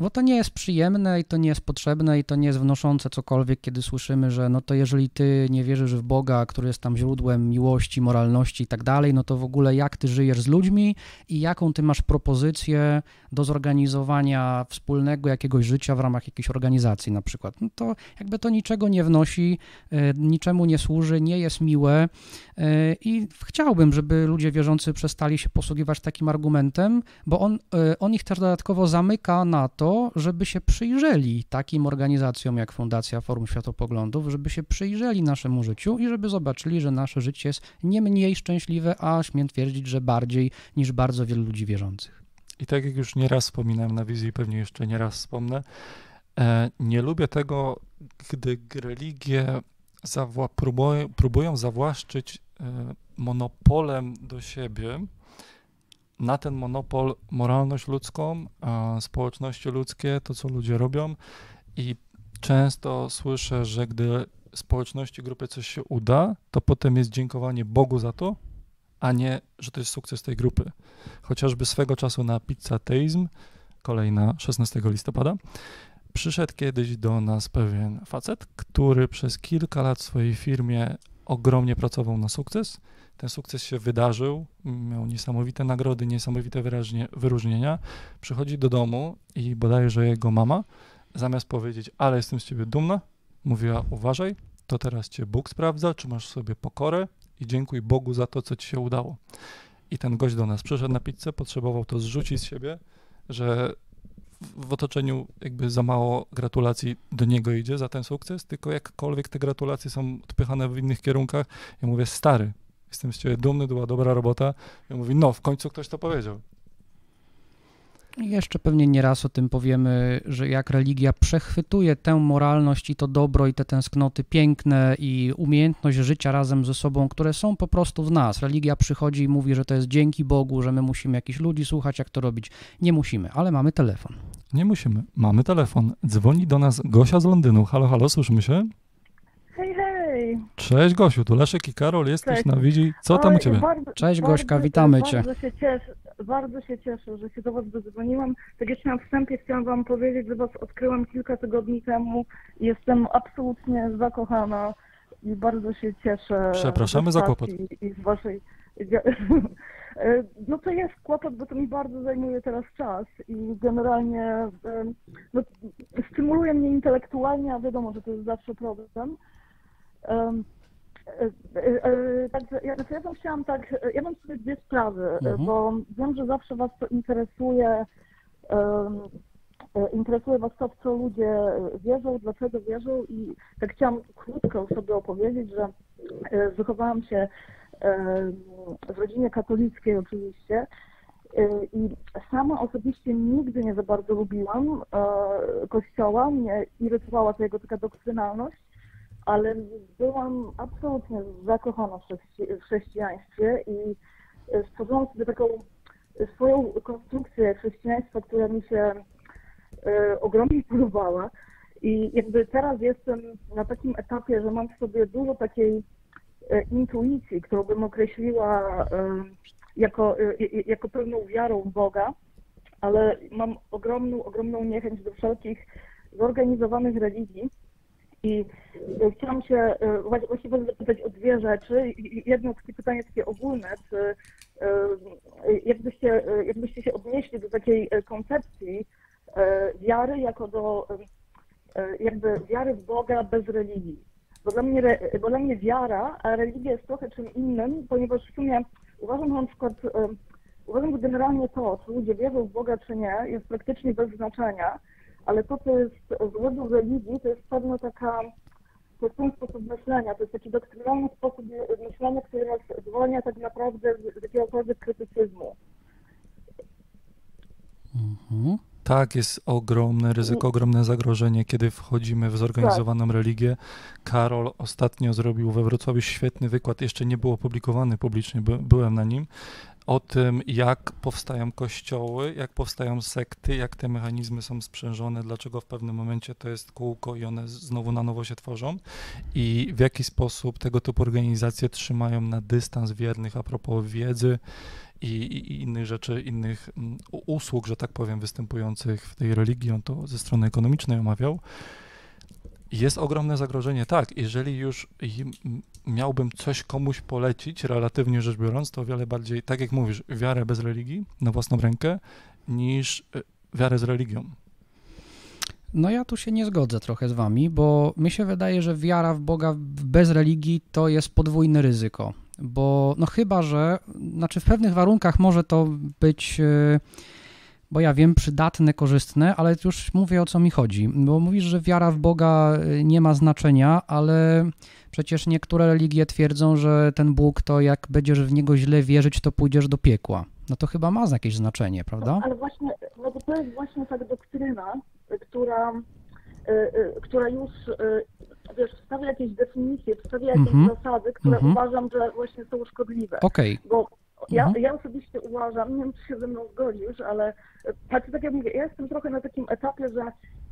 bo to nie jest przyjemne i to nie jest potrzebne i to nie jest wnoszące cokolwiek, kiedy słyszymy, że no to jeżeli ty nie wierzysz w Boga, który jest tam źródłem miłości, moralności i tak dalej, no to w ogóle jak ty żyjesz z ludźmi i jaką ty masz propozycję do zorganizowania wspólnego jakiegoś życia w ramach jakiejś organizacji na przykład. No to jakby to niczego nie wnosi, e, niczemu nie służy, nie jest miłe e, i chciałbym, żeby ludzie wierzący przestali się posługiwać takim argumentem, bo on, e, on ich też dodatkowo zamyka na to, żeby się przyjrzeli takim organizacjom jak Fundacja Forum Światopoglądów, żeby się przyjrzeli naszemu życiu i żeby zobaczyli, że nasze życie jest nie mniej szczęśliwe, a śmiem twierdzić, że bardziej niż bardzo wielu ludzi wierzących. I tak jak już nieraz wspominałem na wizji, pewnie jeszcze nieraz wspomnę, e, nie lubię tego, gdy religie zawła- próbują, próbują zawłaszczyć e, monopolem do siebie na ten monopol moralność ludzką, społeczności ludzkie, to co ludzie robią i często słyszę, że gdy społeczności, grupy coś się uda, to potem jest dziękowanie Bogu za to, a nie, że to jest sukces tej grupy chociażby swego czasu na Pizzateizm, kolejna 16 listopada, przyszedł kiedyś do nas pewien facet, który przez kilka lat w swojej firmie ogromnie pracował na sukces. Ten sukces się wydarzył, miał niesamowite nagrody, niesamowite wyraźnie, wyróżnienia. Przychodzi do domu i bodajże jego mama, zamiast powiedzieć, ale jestem z ciebie dumna, mówiła, uważaj, to teraz cię Bóg sprawdza, czy masz sobie pokorę i dziękuj Bogu za to, co ci się udało. I ten gość do nas przyszedł na pizzę, potrzebował to zrzucić z siebie, że w otoczeniu jakby za mało gratulacji do niego idzie za ten sukces, tylko jakkolwiek te gratulacje są odpychane w innych kierunkach, ja mówię, stary, jestem z ciebie dumny, to była dobra robota. Ja mówi, no, w końcu ktoś to powiedział. I jeszcze pewnie nieraz o tym powiemy, że jak religia przechwytuje tę moralność i to dobro i te tęsknoty piękne i umiejętność życia razem ze sobą, które są po prostu w nas. Religia przychodzi i mówi, że to jest dzięki Bogu, że my musimy jakichś ludzi słuchać, jak to robić. Nie musimy, ale mamy telefon. Nie musimy. Mamy telefon. Dzwoni do nas Gosia z Londynu. Halo, halo, słyszymy się? Cześć Gosiu, tu Leszek i Karol, jesteś Cześć. na widzi. Co tam u Oj, ciebie? Bardzo, Cześć, bardzo, Gośka, witamy cię. Bardzo się cieszę, bardzo się cieszę, że się do Was dodzwoniłam. Tak jeszcze na wstępie chciałam Wam powiedzieć, że Was odkryłam kilka tygodni temu i jestem absolutnie zakochana i bardzo się cieszę. Przepraszamy ze za kłopot. stacji I z Waszej... No to jest kłopot, bo to mi bardzo zajmuje teraz czas i generalnie no, stymuluje mnie intelektualnie, a wiadomo, że to jest zawsze problem. E, e, e, Także ja, znaczy ja bym chciałam tak, ja mam sobie dwie sprawy, Mhm. bo wiem, że zawsze Was to interesuje, e, interesuje Was to, w co ludzie wierzą, dlaczego wierzą i tak chciałam krótko sobie opowiedzieć, że wychowałam się w rodzinie katolickiej oczywiście i sama osobiście nigdy nie za bardzo lubiłam kościoła, mnie irytowała ta jego taka doktrynalność, ale byłam absolutnie zakochana w, chrześci- w chrześcijaństwie i e, stworzyłam sobie taką swoją konstrukcję chrześcijaństwa, która mi się e, ogromnie podobała. I jakby teraz jestem na takim etapie, że mam w sobie dużo takiej e, intuicji, którą bym określiła e, jako, e, e, jako pewną wiarą w Boga, ale mam ogromną, ogromną niechęć do wszelkich zorganizowanych religii. I e, chciałam się e, wła- właściwie zapytać o dwie rzeczy. Jedno takie pytanie takie ogólne, czy e, jakbyście, jakbyście się odnieśli do takiej koncepcji wiary jako do jakby wiary w Boga bez religii. Bo dla mnie, bo dla mnie wiara, a religia jest trochę czym innym, ponieważ w sumie uważam, że na przykład uważam, że generalnie to, czy ludzie wierzą w Boga, czy nie, jest praktycznie bez znaczenia, ale to, co jest złego w religii, to jest pewna taka, to jest ten sposób myślenia, to jest taki doktrynalny sposób myślenia, który nas zwalnia tak naprawdę z z jakiegokolwiek krytycyzmu. Mhm. Tak, jest ogromne ryzyko, ogromne zagrożenie, kiedy wchodzimy w zorganizowaną religię. Karol ostatnio zrobił we Wrocławiu świetny wykład, jeszcze nie był opublikowany publicznie, by, byłem na nim, o tym, jak powstają kościoły, jak powstają sekty, jak te mechanizmy są sprzężone, dlaczego w pewnym momencie to jest kółko i one znowu na nowo się tworzą i w jaki sposób tego typu organizacje trzymają na dystans wiernych a propos wiedzy, i, i, innych rzeczy, innych mm, usług, że tak powiem, występujących w tej religii, on to ze strony ekonomicznej omawiał. Jest ogromne zagrożenie, tak, jeżeli już miałbym coś komuś polecić, relatywnie rzecz biorąc, to wiele bardziej, tak jak mówisz, wiarę bez religii na własną rękę, niż y, wiarę z religią. No ja tu się nie zgodzę trochę z wami, bo mi się wydaje, że wiara w Boga bez religii to jest podwójne ryzyko. Bo no chyba, że, znaczy w pewnych warunkach może to być, e, bo ja wiem, przydatne, korzystne, ale już mówię o co mi chodzi. Bo mówisz, że wiara w Boga e, nie ma znaczenia, ale przecież niektóre religie twierdzą, że ten Bóg to jak będziesz w niego źle wierzyć, to pójdziesz do piekła. No to chyba ma jakieś znaczenie, prawda? Ale właśnie, no to, jest właśnie ta doktryna, y, która, y, y, która już, y, wiesz, wstawia jakieś definicje, wstawia jakieś Mhm. zasady, które Mhm. uważam, że właśnie są szkodliwe. Okej, Bo ja, Mhm. ja osobiście uważam, nie wiem, czy się ze mną zgodzisz, ale znaczy, tak jak mówię, ja jestem trochę na takim etapie, że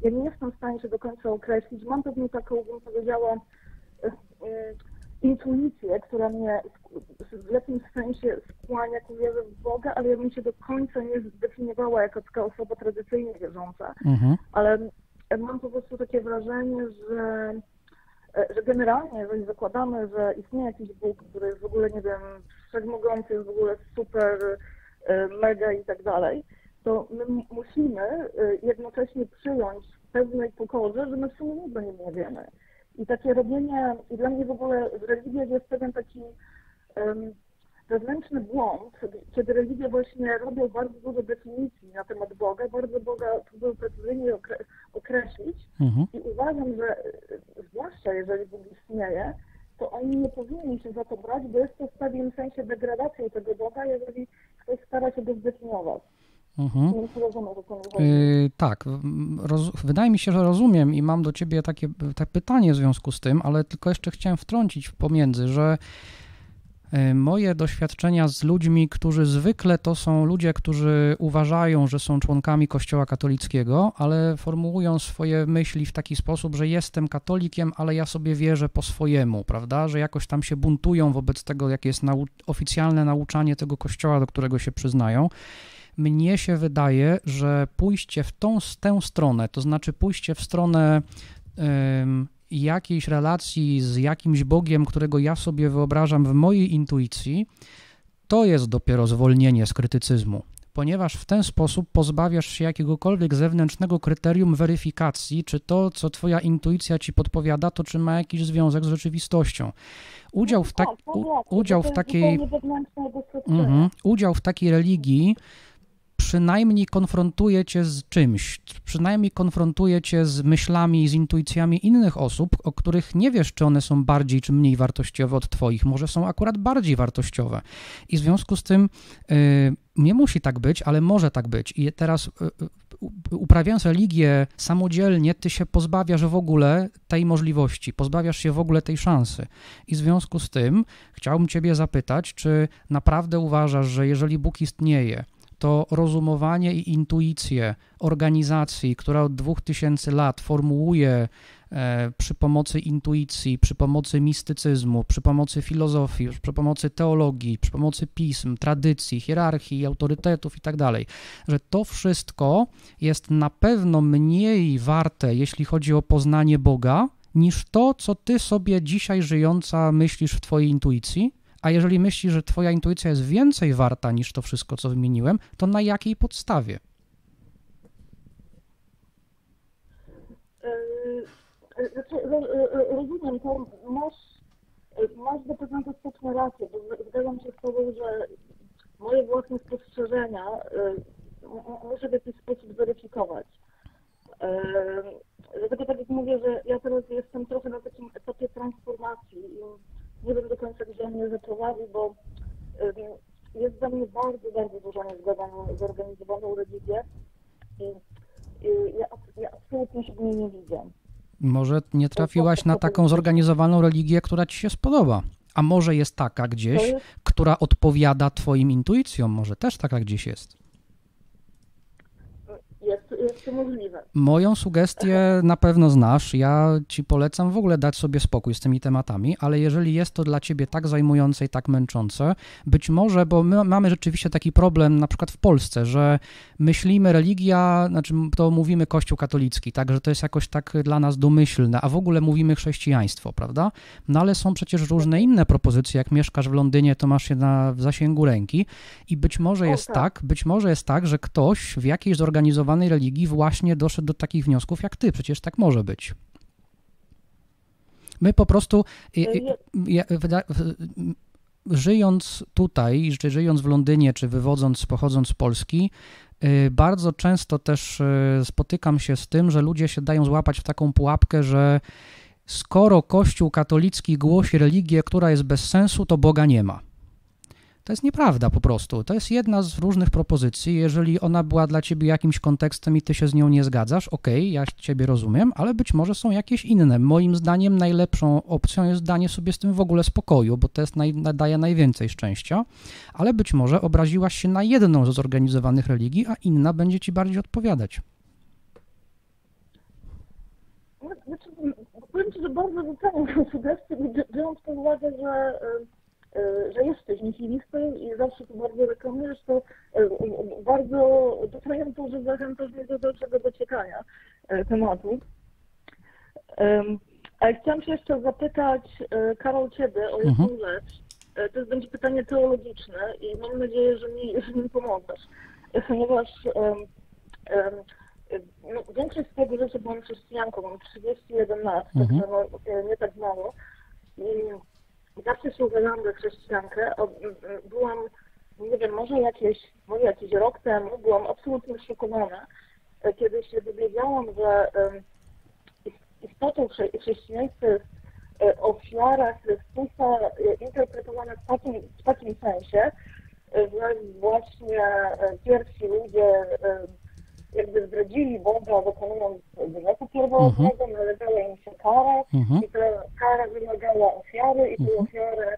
ja nie jestem w stanie się do końca określić. Mam pewną taką, bym powiedziała, y, y, intuicję, która mnie w jakimś sensie skłania ku wierze w Boga, ale ja bym się do końca nie zdefiniowała jako taka osoba tradycyjnie wierząca mhm. ale mam po prostu takie wrażenie, że, że generalnie, jeżeli zakładamy, że istnieje jakiś Bóg, który jest w ogóle, nie wiem, wszechmogący, jest w ogóle super, e, mega i tak dalej, to my musimy e, jednocześnie przyjąć w pewnej pokorze, że my w sumie nic o nim nie wiemy. I takie robienie, i dla mnie w ogóle w religiach jest pewien taki em, wewnętrzny błąd, kiedy religie właśnie robią bardzo dużo definicji na temat Boga, bardzo Boga próbują precyzyjnie okre- określić Mhm. i uważam, że e, zwłaszcza jeżeli Bóg istnieje, to oni nie powinni się za to brać, bo jest to w pewnym sensie degradacją tego Boga, jeżeli ktoś stara się go zdefiniować. Mhm. Yy, tak, roz, wydaje mi się, że rozumiem i mam do ciebie takie, takie pytanie w związku z tym, ale tylko jeszcze chciałem wtrącić pomiędzy, że moje doświadczenia z ludźmi, którzy zwykle to są ludzie, którzy uważają, że są członkami Kościoła katolickiego, ale formułują swoje myśli w taki sposób, że jestem katolikiem, ale ja sobie wierzę po swojemu, prawda? Że jakoś tam się buntują wobec tego, jakie jest nau- oficjalne nauczanie tego Kościoła, do którego się przyznają mnie się wydaje, że pójście w tą, tę stronę, to znaczy pójście w stronę jakiejś relacji z jakimś Bogiem, którego ja sobie wyobrażam w mojej intuicji, to jest dopiero zwolnienie z krytycyzmu. Ponieważ w ten sposób pozbawiasz się jakiegokolwiek zewnętrznego kryterium weryfikacji, czy to, co Twoja intuicja ci podpowiada, to czy ma jakiś związek z rzeczywistością. Udział w, tak, no u, właśnie, udział to w takiej. Mhm. Udział w takiej religii przynajmniej konfrontuje cię z czymś, przynajmniej konfrontuje cię z myślami, z intuicjami innych osób, o których nie wiesz, czy one są bardziej czy mniej wartościowe od twoich, może są akurat bardziej wartościowe. I w związku z tym y, nie musi tak być, ale może tak być. I teraz y, y, uprawiając religię samodzielnie, ty się pozbawiasz w ogóle tej możliwości, pozbawiasz się w ogóle tej szansy. I w związku z tym chciałbym Ciebie zapytać, czy naprawdę uważasz, że jeżeli Bóg istnieje, to rozumowanie i intuicje organizacji, która od 2000 lat formułuje e, przy pomocy intuicji, przy pomocy mistycyzmu, przy pomocy filozofii, przy pomocy teologii, przy pomocy pism, tradycji, hierarchii, autorytetów itd., tak że to wszystko jest na pewno mniej warte, jeśli chodzi o poznanie Boga, niż to, co ty sobie dzisiaj żyjąca myślisz w twojej intuicji? A jeżeli myślisz, że twoja intuicja jest więcej warta niż to wszystko, co wymieniłem, to na jakiej podstawie? E, znaczy, rozumiem, to masz, masz do pewnego stopnia rację, bo zgadzam się z Tobą, że moje własne spostrzeżenia muszę w jakiś sposób zweryfikować. Dlatego tak jak mówię, że ja teraz jestem trochę na takim etapie transformacji i nie wiem do końca, gdzie on mnie zaprowadzi, bo jest dla mnie bardzo, bardzo dużo niezgoda na zorganizowaną religię i, i ja, ja absolutnie się w niej nie widzę. Może nie trafiłaś na taką zorganizowaną religię, która ci się spodoba. A może jest taka gdzieś, która odpowiada twoim intuicjom, może też taka gdzieś jest jest to możliwe. Moją sugestię na pewno znasz. Ja ci polecam w ogóle dać sobie spokój z tymi tematami, ale jeżeli jest to dla ciebie tak zajmujące i tak męczące, być może, bo my mamy rzeczywiście taki problem na przykład w Polsce, że myślimy religia, znaczy to mówimy Kościół katolicki, tak, że to jest jakoś tak dla nas domyślne, a w ogóle mówimy chrześcijaństwo, prawda? No ale są przecież różne inne propozycje, jak mieszkasz w Londynie, to masz je na, w zasięgu ręki i być może jest tak. tak, być może jest tak, że ktoś w jakiejś zorganizowanej religii właśnie doszedł do takich wniosków jak ty. Przecież tak może być. My po prostu, żyjąc tutaj, czy żyjąc w Londynie, czy wywodząc, pochodząc z Polski, y, bardzo często też y, spotykam się z tym, że ludzie się dają złapać w taką pułapkę, że skoro Kościół katolicki głosi religię, która jest bez sensu, to Boga nie ma. To jest nieprawda po prostu. To jest jedna z różnych propozycji. Jeżeli ona była dla ciebie jakimś kontekstem i ty się z nią nie zgadzasz, okej, okay, ja ciebie rozumiem, ale być może są jakieś inne. Moim zdaniem najlepszą opcją jest danie sobie z tym w ogóle spokoju, bo to jest naj, daje najwięcej szczęścia, ale być może obraziłaś się na jedną ze zorganizowanych religii, a inna będzie ci bardziej odpowiadać. No, znaczy, powiem Ci, że bardzo doceniam tę sugestię, biorąc pod uwagę, że że jesteś nihilistą i zawsze to bardzo reklamujesz, to e, bardzo doceniam to, że zachęcasz mnie do dalszego dociekania e, tematu. A chciałam się jeszcze zapytać, Karol, Ciebie o jedną mhm. rzecz. To będzie pytanie teologiczne i mam nadzieję, że mi, że mi pomożesz. Ponieważ um, um, no, większość z tego rzeczy byłam chrześcijanką, mam 31 lat, mhm. także no, nie tak mało. I zawsze się uważałam za chrześcijankę. Byłam, nie wiem, może jakieś, może jakiś rok temu, byłam absolutnie szokowana, e, kiedy się dowiedziałam, że istotą chrześcijaństwa jest e, ofiara Chrystusa e, interpretowana w takim, w takim sensie, że właśnie pierwsi ludzie jakby zdradzili Boga, wykonując grzechu pierworodnego, mhm. nalegała im się kara mhm. i ta kara wymagała ofiary i tę mhm. ofiarę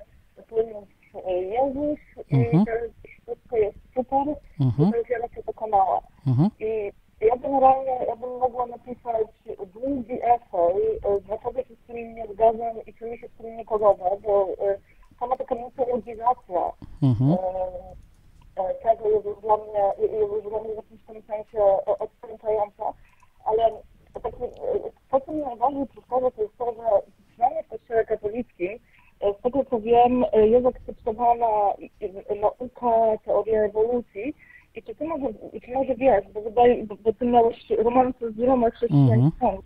płynąc Jezus i teraz wszystko jest super i ta ofiara się dokonała. I ja generalnie, ja bym mogła napisać długi esej, dlaczego się z którymi nie zgadzam i mi się z którymi nie podoba, bo e, sama taka mitologizacja mhm. e, tego jest dla mnie, jest dla mnie w jakimś tam sensie odstręczająca, ale tak, to, co mi najbardziej przeszkadza, to jest to, że przynajmniej w kościele katolickim, z tego co wiem, jest akceptowana nauka, teoria ewolucji, i czy ty może, czy może wiesz, bo, wydaje, bo, bo ty miałeś romanse z wieloma chrześcijanami, mm -hmm.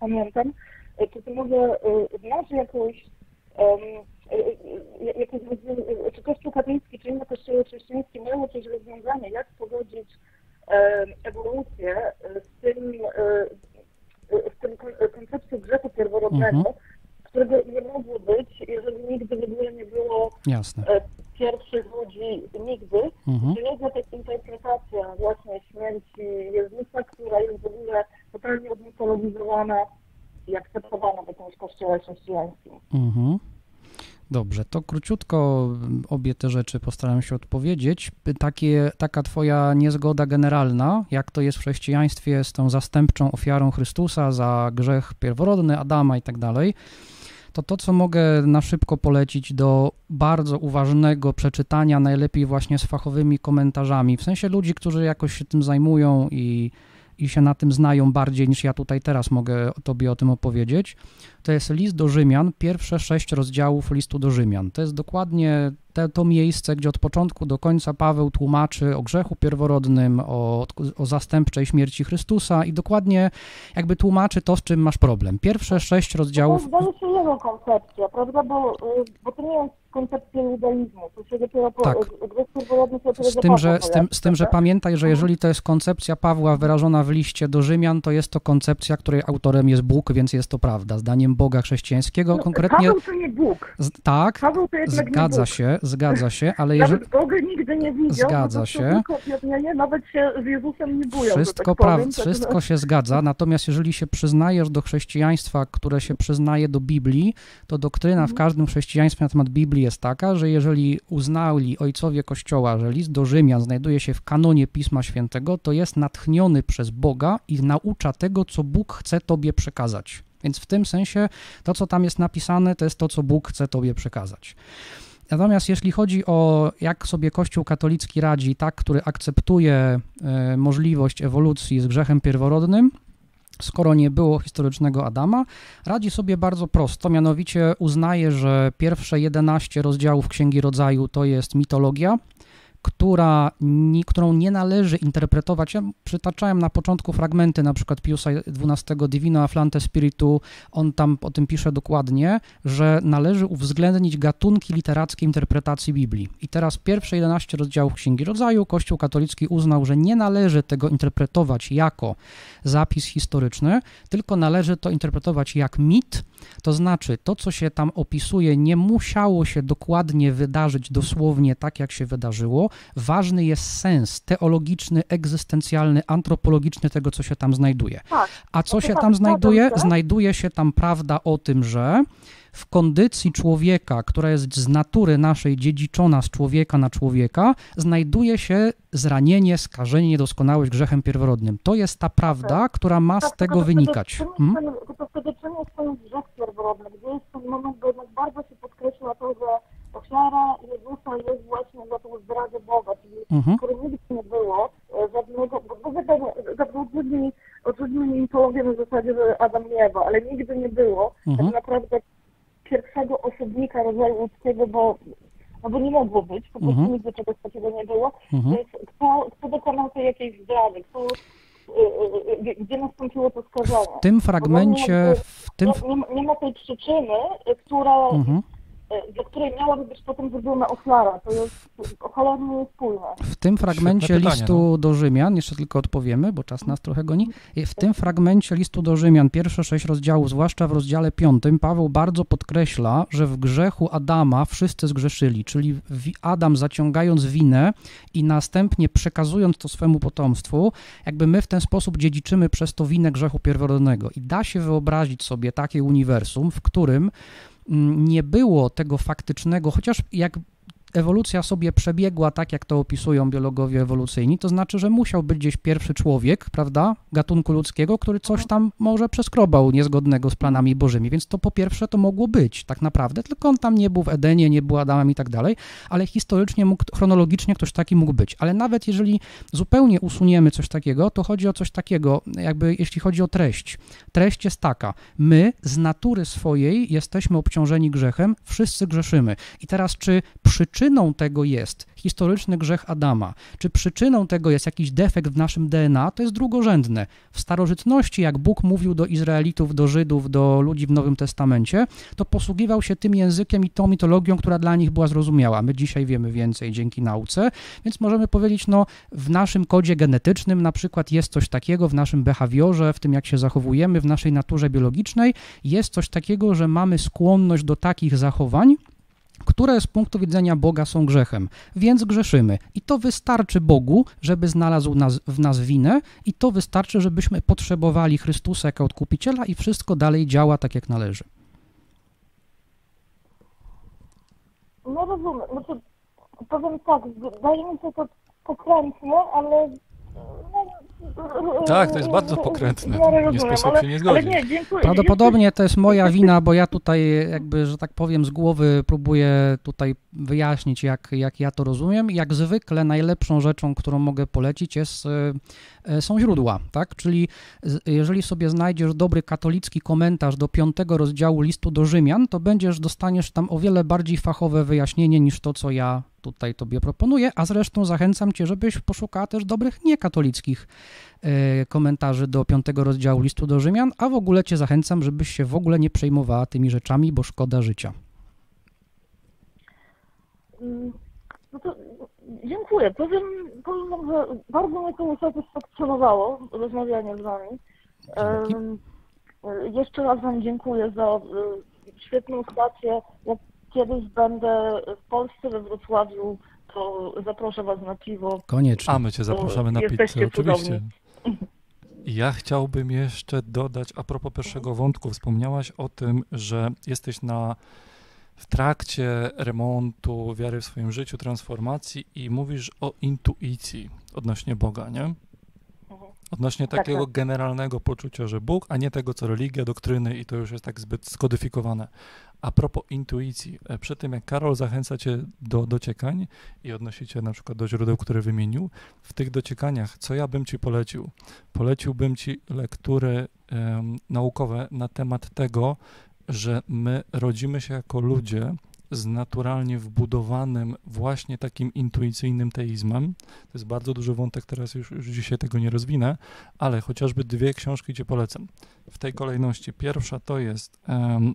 pamiętam, czy ty może znasz jakąś um, E, e, e, jakie czy Kościół katolicki, czy inne kościoły chrześcijańskie mają jakieś rozwiązanie jak pogodzić ewolucję z tym, z tym koncepcją grzechu pierworodnego, mhm. którego nie mogło być, jeżeli nigdy w ogóle nie było Jasne. pierwszych ludzi, nigdy. Mhm. Czyli jest interpretacja właśnie śmierci Jezusa, która jest w ogóle totalnie odmitologizowana i akceptowana w jakimś kościele chrześcijańskim. Mhm. Dobrze, to króciutko obie te rzeczy postaram się odpowiedzieć. Takie, taka twoja niezgoda generalna, jak to jest w chrześcijaństwie z tą zastępczą ofiarą Chrystusa za grzech pierworodny Adama i tak dalej, to to, co mogę na szybko polecić do bardzo uważnego przeczytania, najlepiej właśnie z fachowymi komentarzami, w sensie ludzi, którzy jakoś się tym zajmują i, i się na tym znają bardziej niż ja tutaj teraz mogę tobie o tym opowiedzieć, to jest list do Rzymian, pierwsze sześć rozdziałów listu do Rzymian. To jest dokładnie te, to miejsce, gdzie od początku do końca Paweł tłumaczy o grzechu pierworodnym, o, o zastępczej śmierci Chrystusa i dokładnie jakby tłumaczy to, z czym masz problem. Pierwsze sześć rozdziałów... To się jego koncepcja, prawda, bo, y, bo to nie jest koncepcja judaizmu, to się dopiero po, Tak. Z tym, że, z, tym, z tym, że pamiętaj, że jeżeli to jest koncepcja Pawła wyrażona w liście do Rzymian, to jest to koncepcja, której autorem jest Bóg, więc jest to prawda. Zdaniem Boga chrześcijańskiego No, konkretnie... Paweł to nie Bóg. Z, tak, Paweł to jednak nie zgadza Bóg. się, zgadza się, ale jeżeli... Nawet Boga nigdy nie widział, Zgadza się. objawienie, nawet się z Jezusem nie bujał, że Wszystko, tak powiem. wszystko się zgadza, natomiast jeżeli się przyznajesz do chrześcijaństwa, które się przyznaje do Biblii, to doktryna w każdym chrześcijaństwie na temat Biblii jest taka, że jeżeli uznali ojcowie Kościoła, że list do Rzymian znajduje się w kanonie Pisma Świętego, to jest natchniony przez Boga i naucza tego, co Bóg chce Tobie przekazać. Więc w tym sensie to, co tam jest napisane, to jest to, co Bóg chce Tobie przekazać. Natomiast jeśli chodzi o jak sobie Kościół katolicki radzi, tak, który akceptuje e, możliwość ewolucji z grzechem pierworodnym, skoro nie było historycznego Adama, radzi sobie bardzo prosto, mianowicie uznaje, że pierwsze 11 rozdziałów Księgi Rodzaju to jest mitologia, która, którą nie należy interpretować. Ja przytaczałem na początku fragmenty, na przykład Piusa XII Divino Afflante Spiritu, on tam o tym pisze dokładnie, że należy uwzględnić gatunki literackie interpretacji Biblii. I teraz pierwsze 11 rozdziałów Księgi Rodzaju Kościół katolicki uznał, że nie należy tego interpretować jako zapis historyczny, tylko należy to interpretować jak mit, to znaczy to, co się tam opisuje, nie musiało się dokładnie wydarzyć dosłownie tak, jak się wydarzyło. Ważny jest sens teologiczny, egzystencjalny, antropologiczny tego, co się tam znajduje. Tak. A co No się tak, tam znajduje? Znajduje się tam prawda o tym, że w kondycji człowieka, która jest z natury naszej dziedziczona z człowieka na człowieka, znajduje się zranienie, skażenie, niedoskonałość grzechem pierworodnym. To jest ta prawda, która ma z Tak, tego wynikać. Mhm. czym jest ten- To wtedy czym jest ten grzech pierworodny? Gdzie jest ten moment, bo jednak bardzo się podkreśla to, że ofiara Jezusa jest właśnie za tą zdradę Boga, czyli Mhm. który nigdy nie było e, żadnego, bo bo zabłudni, odrzucili mitologię na zasadzie, że Adam i Ewa, ale nigdy nie było Mhm. tak naprawdę pierwszego osobnika rodzaju ludzkiego, bo, no bo nie mogło być, po prostu Mhm. nigdy czegoś takiego nie było. Mhm. Więc kto, kto dokonał tej jakiejś zdrady? Kto, y, y, gdzie nastąpiło to skażenie? W tym fragmencie, w tym... Nie, nie, ma- nie tej przyczyny, która, Mhm. Y, dla której miałaby być potem zrobiona ofiara. To jest cholernie niespójne. W tym fragmencie pytanie, listu do Rzymian, jeszcze tylko odpowiemy, bo czas nas trochę goni. W tym fragmencie listu do Rzymian, pierwsze sześć rozdziałów, zwłaszcza w rozdziale piątym, Paweł bardzo podkreśla, że w grzechu Adama wszyscy zgrzeszyli, czyli Adam zaciągając winę i następnie przekazując to swemu potomstwu, jakby my w ten sposób dziedziczymy przez to winę grzechu pierworodnego. I da się wyobrazić sobie takie uniwersum, w którym nie było tego faktycznego, chociaż jak ewolucja sobie przebiegła tak, jak to opisują biologowie ewolucyjni, to znaczy, że musiał być gdzieś pierwszy człowiek, prawda, gatunku ludzkiego, który coś tam może przeskrobał niezgodnego z planami bożymi, więc to po pierwsze to mogło być tak naprawdę, tylko on tam nie był w Edenie, nie był Adamem i tak dalej, ale historycznie, mógł, chronologicznie ktoś taki mógł być. Ale nawet jeżeli zupełnie usuniemy coś takiego, to chodzi o coś takiego, jakby jeśli chodzi o treść. Treść jest taka, my z natury swojej jesteśmy obciążeni grzechem, wszyscy grzeszymy. I teraz, czy przyczyną tego jest historyczny grzech Adama, czy przyczyną tego jest jakiś defekt w naszym DNA, to jest drugorzędne. W starożytności, jak Bóg mówił do Izraelitów, do Żydów, do ludzi w Nowym Testamencie, to posługiwał się tym językiem i tą mitologią, która dla nich była zrozumiała. My dzisiaj wiemy więcej dzięki nauce, więc możemy powiedzieć, no w naszym kodzie genetycznym na przykład jest coś takiego, w naszym behawiorze, w tym jak się zachowujemy, w naszej naturze biologicznej, jest coś takiego, że mamy skłonność do takich zachowań, które z punktu widzenia Boga są grzechem, więc grzeszymy. I to wystarczy Bogu, żeby znalazł nas, w nas winę, i to wystarczy, żebyśmy potrzebowali Chrystusa jako odkupiciela, i wszystko dalej działa tak, jak należy. No rozumiem, znaczy, powiem tak, wydaje mi się to pokrętnie, ale no, tak, to jest bardzo pokrętne. Nie rozumiem, sposób ale, się nie zgodzić. nie, dziękuję. Prawdopodobnie to jest moja wina, bo ja tutaj jakby, że tak powiem, z głowy próbuję tutaj wyjaśnić, jak, jak ja to rozumiem. Jak zwykle najlepszą rzeczą, którą mogę polecić jest, e, e, są źródła, tak? Czyli jeżeli sobie znajdziesz dobry katolicki komentarz do piątego rozdziału listu do Rzymian, to będziesz, dostaniesz tam o wiele bardziej fachowe wyjaśnienie niż to, co ja tutaj tobie proponuję, a zresztą zachęcam cię, żebyś poszukała też dobrych niekatolickich komentarzy do piątego rozdziału listu do Rzymian, a w ogóle cię zachęcam, żebyś się w ogóle nie przejmowała tymi rzeczami, bo szkoda życia. Mm, No to dziękuję. Powiem, powiem wam, że bardzo mnie to usatysfakcjonowało, rozmawianie z wami. E, Jeszcze raz wam dziękuję za e, świetną stację. Jak kiedyś będę w Polsce, we Wrocławiu, to zaproszę was na piwo. Koniecznie. A my cię zapraszamy na Jesteście pizzę, oczywiście. cudowni. Ja chciałbym jeszcze dodać, a propos pierwszego wątku, wspomniałaś o tym, że jesteś na, w trakcie remontu wiary w swoim życiu, transformacji i mówisz o intuicji odnośnie Boga, nie? Odnośnie Tak, takiego tak. generalnego poczucia, że Bóg, a nie tego, co religia, doktryny i to już jest tak zbyt skodyfikowane. A propos intuicji, e, przy tym jak Karol zachęca cię do dociekań i odnosi cię na przykład do źródeł, które wymienił, w tych dociekaniach, co ja bym ci polecił? Poleciłbym ci lektury em, naukowe na temat tego, że my rodzimy się jako ludzie z naturalnie wbudowanym właśnie takim intuicyjnym teizmem. To jest bardzo duży wątek, teraz już, już dzisiaj tego nie rozwinę, ale chociażby dwie książki ci polecam. W tej kolejności. Pierwsza to jest em,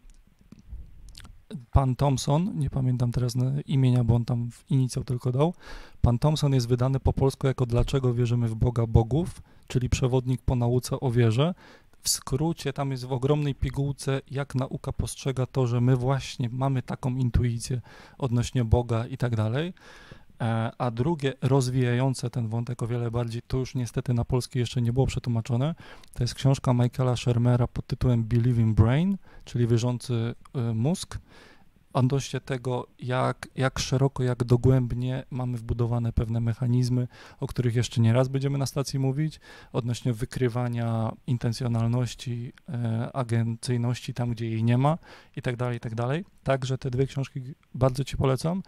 Pan Thompson, nie pamiętam teraz imienia, bo on tam inicjał tylko dał. Pan Thompson jest wydany po polsku jako Dlaczego wierzymy w Boga Bogów, czyli przewodnik po nauce o wierze. W skrócie tam jest w ogromnej pigułce, jak nauka postrzega to, że my właśnie mamy taką intuicję odnośnie Boga i tak dalej. E, A drugie, rozwijające ten wątek o wiele bardziej, to już niestety na polski jeszcze nie było przetłumaczone, to jest książka Michaela Shermera pod tytułem Believing Brain, czyli wierzący y, mózg, odnośnie tego, jak, jak szeroko, jak dogłębnie mamy wbudowane pewne mechanizmy, o których jeszcze nie raz będziemy na stacji mówić, odnośnie wykrywania intencjonalności, e, agencyjności tam, gdzie jej nie ma i tak dalej, i tak dalej. Także te dwie książki bardzo Ci polecam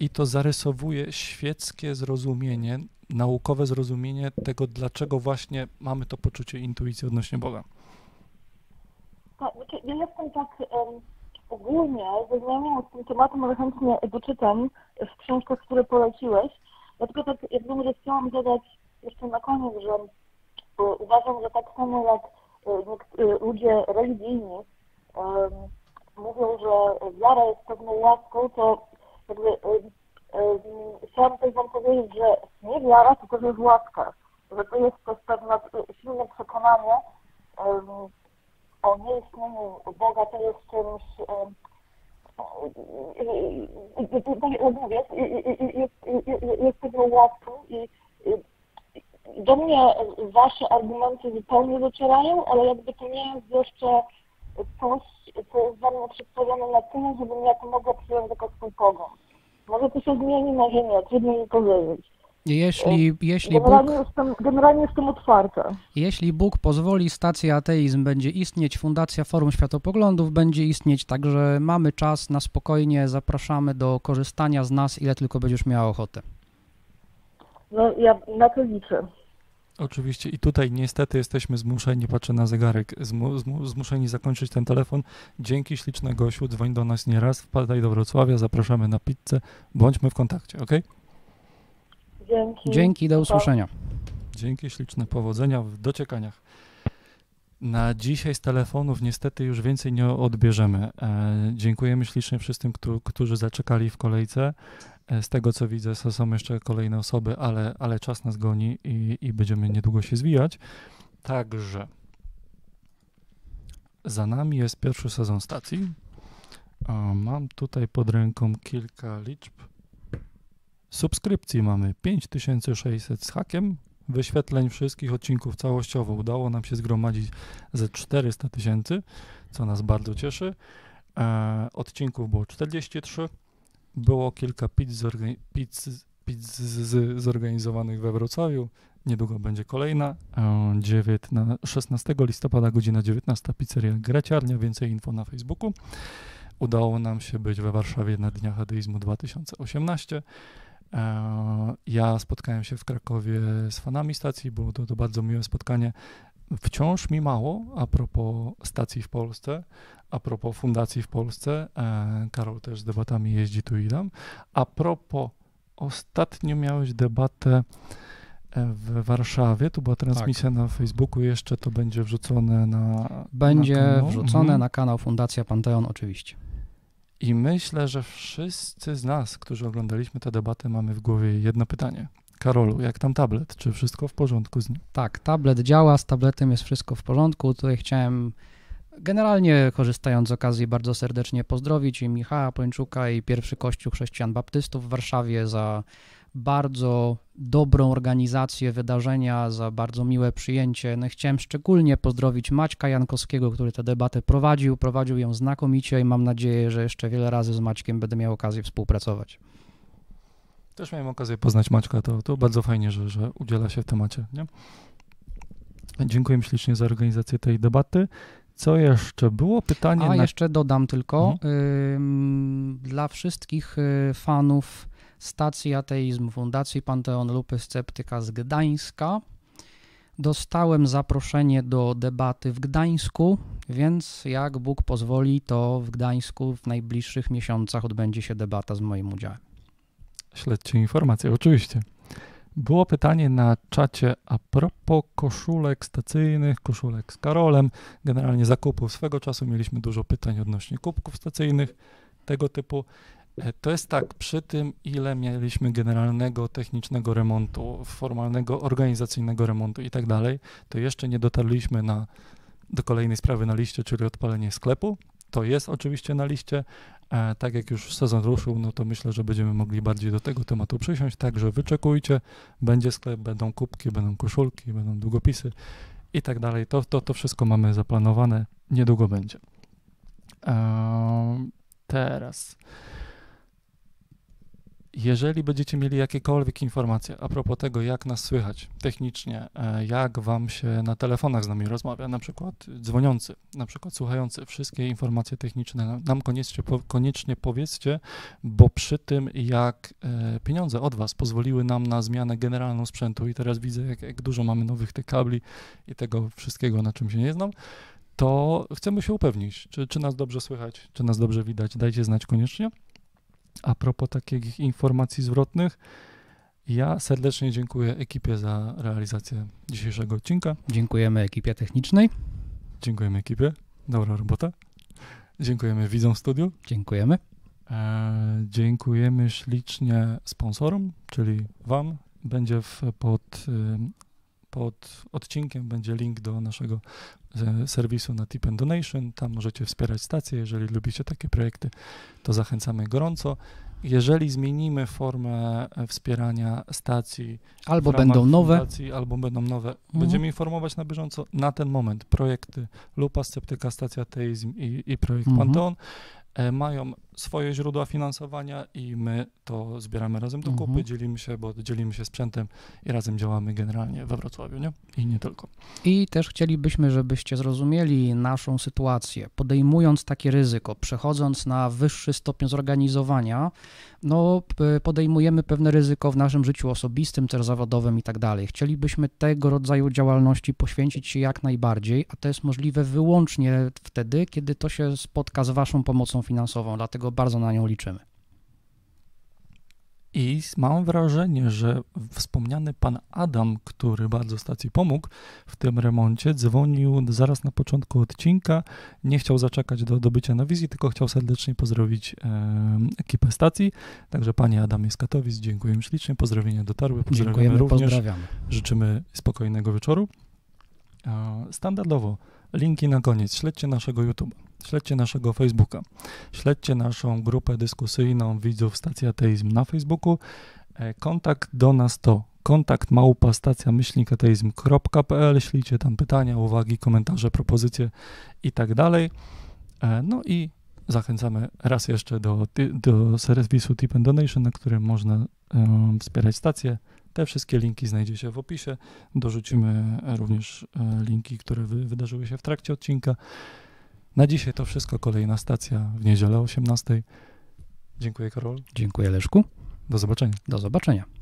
i to zarysowuje świeckie zrozumienie, naukowe zrozumienie tego, dlaczego właśnie mamy to poczucie intuicji odnośnie Boga. Tak, znaczy, ja jestem tak em, ogólnie zaznajomiona z tym tematem, ale chętnie doczytam w książkach, które poleciłeś. Dlatego tak jakby chciałam dodać jeszcze na koniec, że e, uważam, że tak samo jak e, e, ludzie religijni em, mówią, że wiara jest pewną łaską, to jakby em, chciałam też wam powiedzieć, że nie wiara, tylko że jest łaska. Że to jest też pewne silne przekonanie, o nieistnieniu Boga to jest czymś, mówię, jest, pewną łaską i do mnie wasze argumenty zupełnie docierają, ale jakby to nie jest jeszcze coś, co jest za mnie przedstawione na tyle, żebym ja to mogła przyjąć jako swój pogląd. Może to się zmieni, może nie, trudno mi powiedzieć. Jeśli, jeśli, Bóg, Generalnie jestem, generalnie jestem otwarta. jeśli Bóg pozwoli, stacja ateizm będzie istnieć, Fundacja Forum Światopoglądów będzie istnieć, także mamy czas na spokojnie, zapraszamy do korzystania z nas, ile tylko będziesz miała ochotę. No ja na to liczę. Oczywiście i tutaj niestety jesteśmy zmuszeni, patrzę na zegarek, zmu, zmu, zmuszeni zakończyć ten telefon. Dzięki śliczne Gosiu, dzwoń do nas nieraz, wpadaj do Wrocławia, zapraszamy na pizzę, bądźmy w kontakcie, ok? Dzięki. Dzięki, do usłyszenia. Dzięki, śliczne powodzenia w dociekaniach. Na dzisiaj z telefonów niestety już więcej nie odbierzemy. E, dziękujemy ślicznie wszystkim, któ- którzy zaczekali w kolejce. E, z tego co widzę, są- są jeszcze kolejne osoby, ale, ale czas nas goni i, i będziemy niedługo się zwijać. Także za nami jest pierwszy sezon stacji. E, mam tutaj pod ręką kilka liczb. Subskrypcji mamy 5600 z hakiem. Wyświetleń wszystkich odcinków całościowo udało nam się zgromadzić ze 400 tysięcy, co nas bardzo cieszy. E, odcinków było 43. Było kilka pizz, zorganizowanych we Wrocławiu. Niedługo będzie kolejna. E, 19, 16 listopada, godzina 19, pizzeria Graciarnia. Więcej info na Facebooku. Udało nam się być we Warszawie na Dniach Ateizmu 2018. E, Ja spotkałem się w Krakowie z fanami stacji, było to, to bardzo miłe spotkanie. Wciąż mi mało a propos stacji w Polsce, a propos fundacji w Polsce. E, Karol też z debatami jeździ tu i tam. A propos, ostatnio miałeś debatę e, w Warszawie, tu była transmisja na Facebooku, jeszcze to będzie wrzucone na. Będzie na wrzucone Mhm. na kanał Fundacja Panteon oczywiście. I myślę, że wszyscy z nas, którzy oglądaliśmy tę debatę, mamy w głowie jedno pytanie. Karolu, jak tam tablet? Czy wszystko w porządku z nim? Tak, tablet działa, z tabletem jest wszystko w porządku. Tutaj chciałem generalnie korzystając z okazji bardzo serdecznie pozdrowić i Michała Pończuka i pierwszy Kościół Chrześcijan Baptystów w Warszawie za bardzo dobrą organizację wydarzenia, za bardzo miłe przyjęcie. No, chciałem szczególnie pozdrowić Maćka Jankowskiego, który tę debatę prowadził. Prowadził ją znakomicie i mam nadzieję, że jeszcze wiele razy z Maćkiem będę miał okazję współpracować. Też miałem okazję poznać Maćka, to, to bardzo fajnie, że, że udziela się w temacie. Nie? Dziękuję ślicznie za organizację tej debaty. Co jeszcze było? Pytanie A na... jeszcze dodam tylko, ym, dla wszystkich y, fanów stacji ateizmu Fundacji Panteon Lupy Sceptyka z Gdańska dostałem zaproszenie do debaty w Gdańsku, więc jak Bóg pozwoli, to w Gdańsku w najbliższych miesiącach odbędzie się debata z moim udziałem. Śledźcie informacje, oczywiście. Było pytanie na czacie a propos koszulek stacyjnych, koszulek z Karolem, generalnie zakupów. Swego czasu mieliśmy dużo pytań odnośnie kubków stacyjnych, tego typu. E, To jest tak, przy tym ile mieliśmy generalnego technicznego remontu, formalnego organizacyjnego remontu i tak dalej, to jeszcze nie dotarliśmy na, do kolejnej sprawy na liście, czyli odpalenie sklepu. To jest oczywiście na liście. E, tak jak już sezon ruszył, no to myślę, że będziemy mogli bardziej do tego tematu przysiąść, także wyczekujcie, będzie sklep, będą kubki, będą koszulki, będą długopisy i tak dalej. To, to, to wszystko mamy zaplanowane, niedługo będzie. Ehm, teraz, jeżeli będziecie mieli jakiekolwiek informacje a propos tego, jak nas słychać technicznie, e, jak wam się na telefonach z nami rozmawia, na przykład dzwoniący, na przykład słuchający, wszystkie informacje techniczne nam- koniecznie, koniecznie powiedzcie, bo przy tym, jak e, pieniądze od was pozwoliły nam na zmianę generalną sprzętu i teraz widzę, jak, jak dużo mamy nowych tych kabli i tego wszystkiego, na czym się nie znam, to chcemy się upewnić, czy, czy nas dobrze słychać, czy nas dobrze widać. Dajcie znać koniecznie. A propos takich informacji zwrotnych, ja serdecznie dziękuję ekipie za realizację dzisiejszego odcinka. Dziękujemy ekipie technicznej. Dziękujemy ekipie. Dobra robota. Dziękujemy widzom studiu. Dziękujemy. E, dziękujemy ślicznie sponsorom, czyli Wam. Będzie w, pod, ym, pod odcinkiem będzie link do naszego e, serwisu na Tip and Donation. Tam możecie wspierać stację. Jeżeli lubicie takie projekty, to zachęcamy gorąco. Jeżeli zmienimy formę e, wspierania stacji, Albo będą nowe. fundacji, albo będą nowe. Mhm. Będziemy informować na bieżąco. Na ten moment projekty Lupa, Sceptyka, Stacja Teizm i, i projekt Mhm. Panteon e, mają swoje źródła finansowania i my to zbieramy razem do kupy, Mhm. dzielimy się, bo dzielimy się sprzętem i razem działamy generalnie we Wrocławiu, nie? I nie tylko. I też chcielibyśmy, żebyście zrozumieli naszą sytuację. Podejmując takie ryzyko, przechodząc na wyższy stopień zorganizowania, no podejmujemy pewne ryzyko w naszym życiu osobistym, też zawodowym i tak dalej. Chcielibyśmy tego rodzaju działalności poświęcić się jak najbardziej, a to jest możliwe wyłącznie wtedy, kiedy to się spotka z waszą pomocą finansową, dlatego bardzo na nią liczymy. I mam wrażenie, że wspomniany pan Adam, który bardzo stacji pomógł w tym remoncie, dzwonił zaraz na początku odcinka. Nie chciał zaczekać do dobycia na wizji, tylko chciał serdecznie pozdrowić em, ekipę stacji. Także panie Adamie z Katowic, dziękuję ślicznie. Pozdrowienia dotarły. Pozdrawiamy Dziękujemy, również. pozdrawiamy. Życzymy spokojnego wieczoru. E, Standardowo linki na koniec. Śledźcie naszego YouTube, śledźcie naszego Facebooka, śledźcie naszą grupę dyskusyjną widzów Stacji Ateizm na Facebooku. E, Kontakt do nas to kontakt małpa stacja myślnikateizm.pl. Ślijcie tam pytania, uwagi, komentarze, propozycje i tak dalej. E, No i zachęcamy raz jeszcze do, do serwisu Tip and Donation, na którym można em, wspierać stację. Te wszystkie linki znajdziecie w opisie. Dorzucimy również e, linki, które wy, wydarzyły się w trakcie odcinka. Na dzisiaj to wszystko. Kolejna stacja w niedzielę o 18. Dziękuję, Karol. Dziękuję Leszku. Do zobaczenia. Do zobaczenia.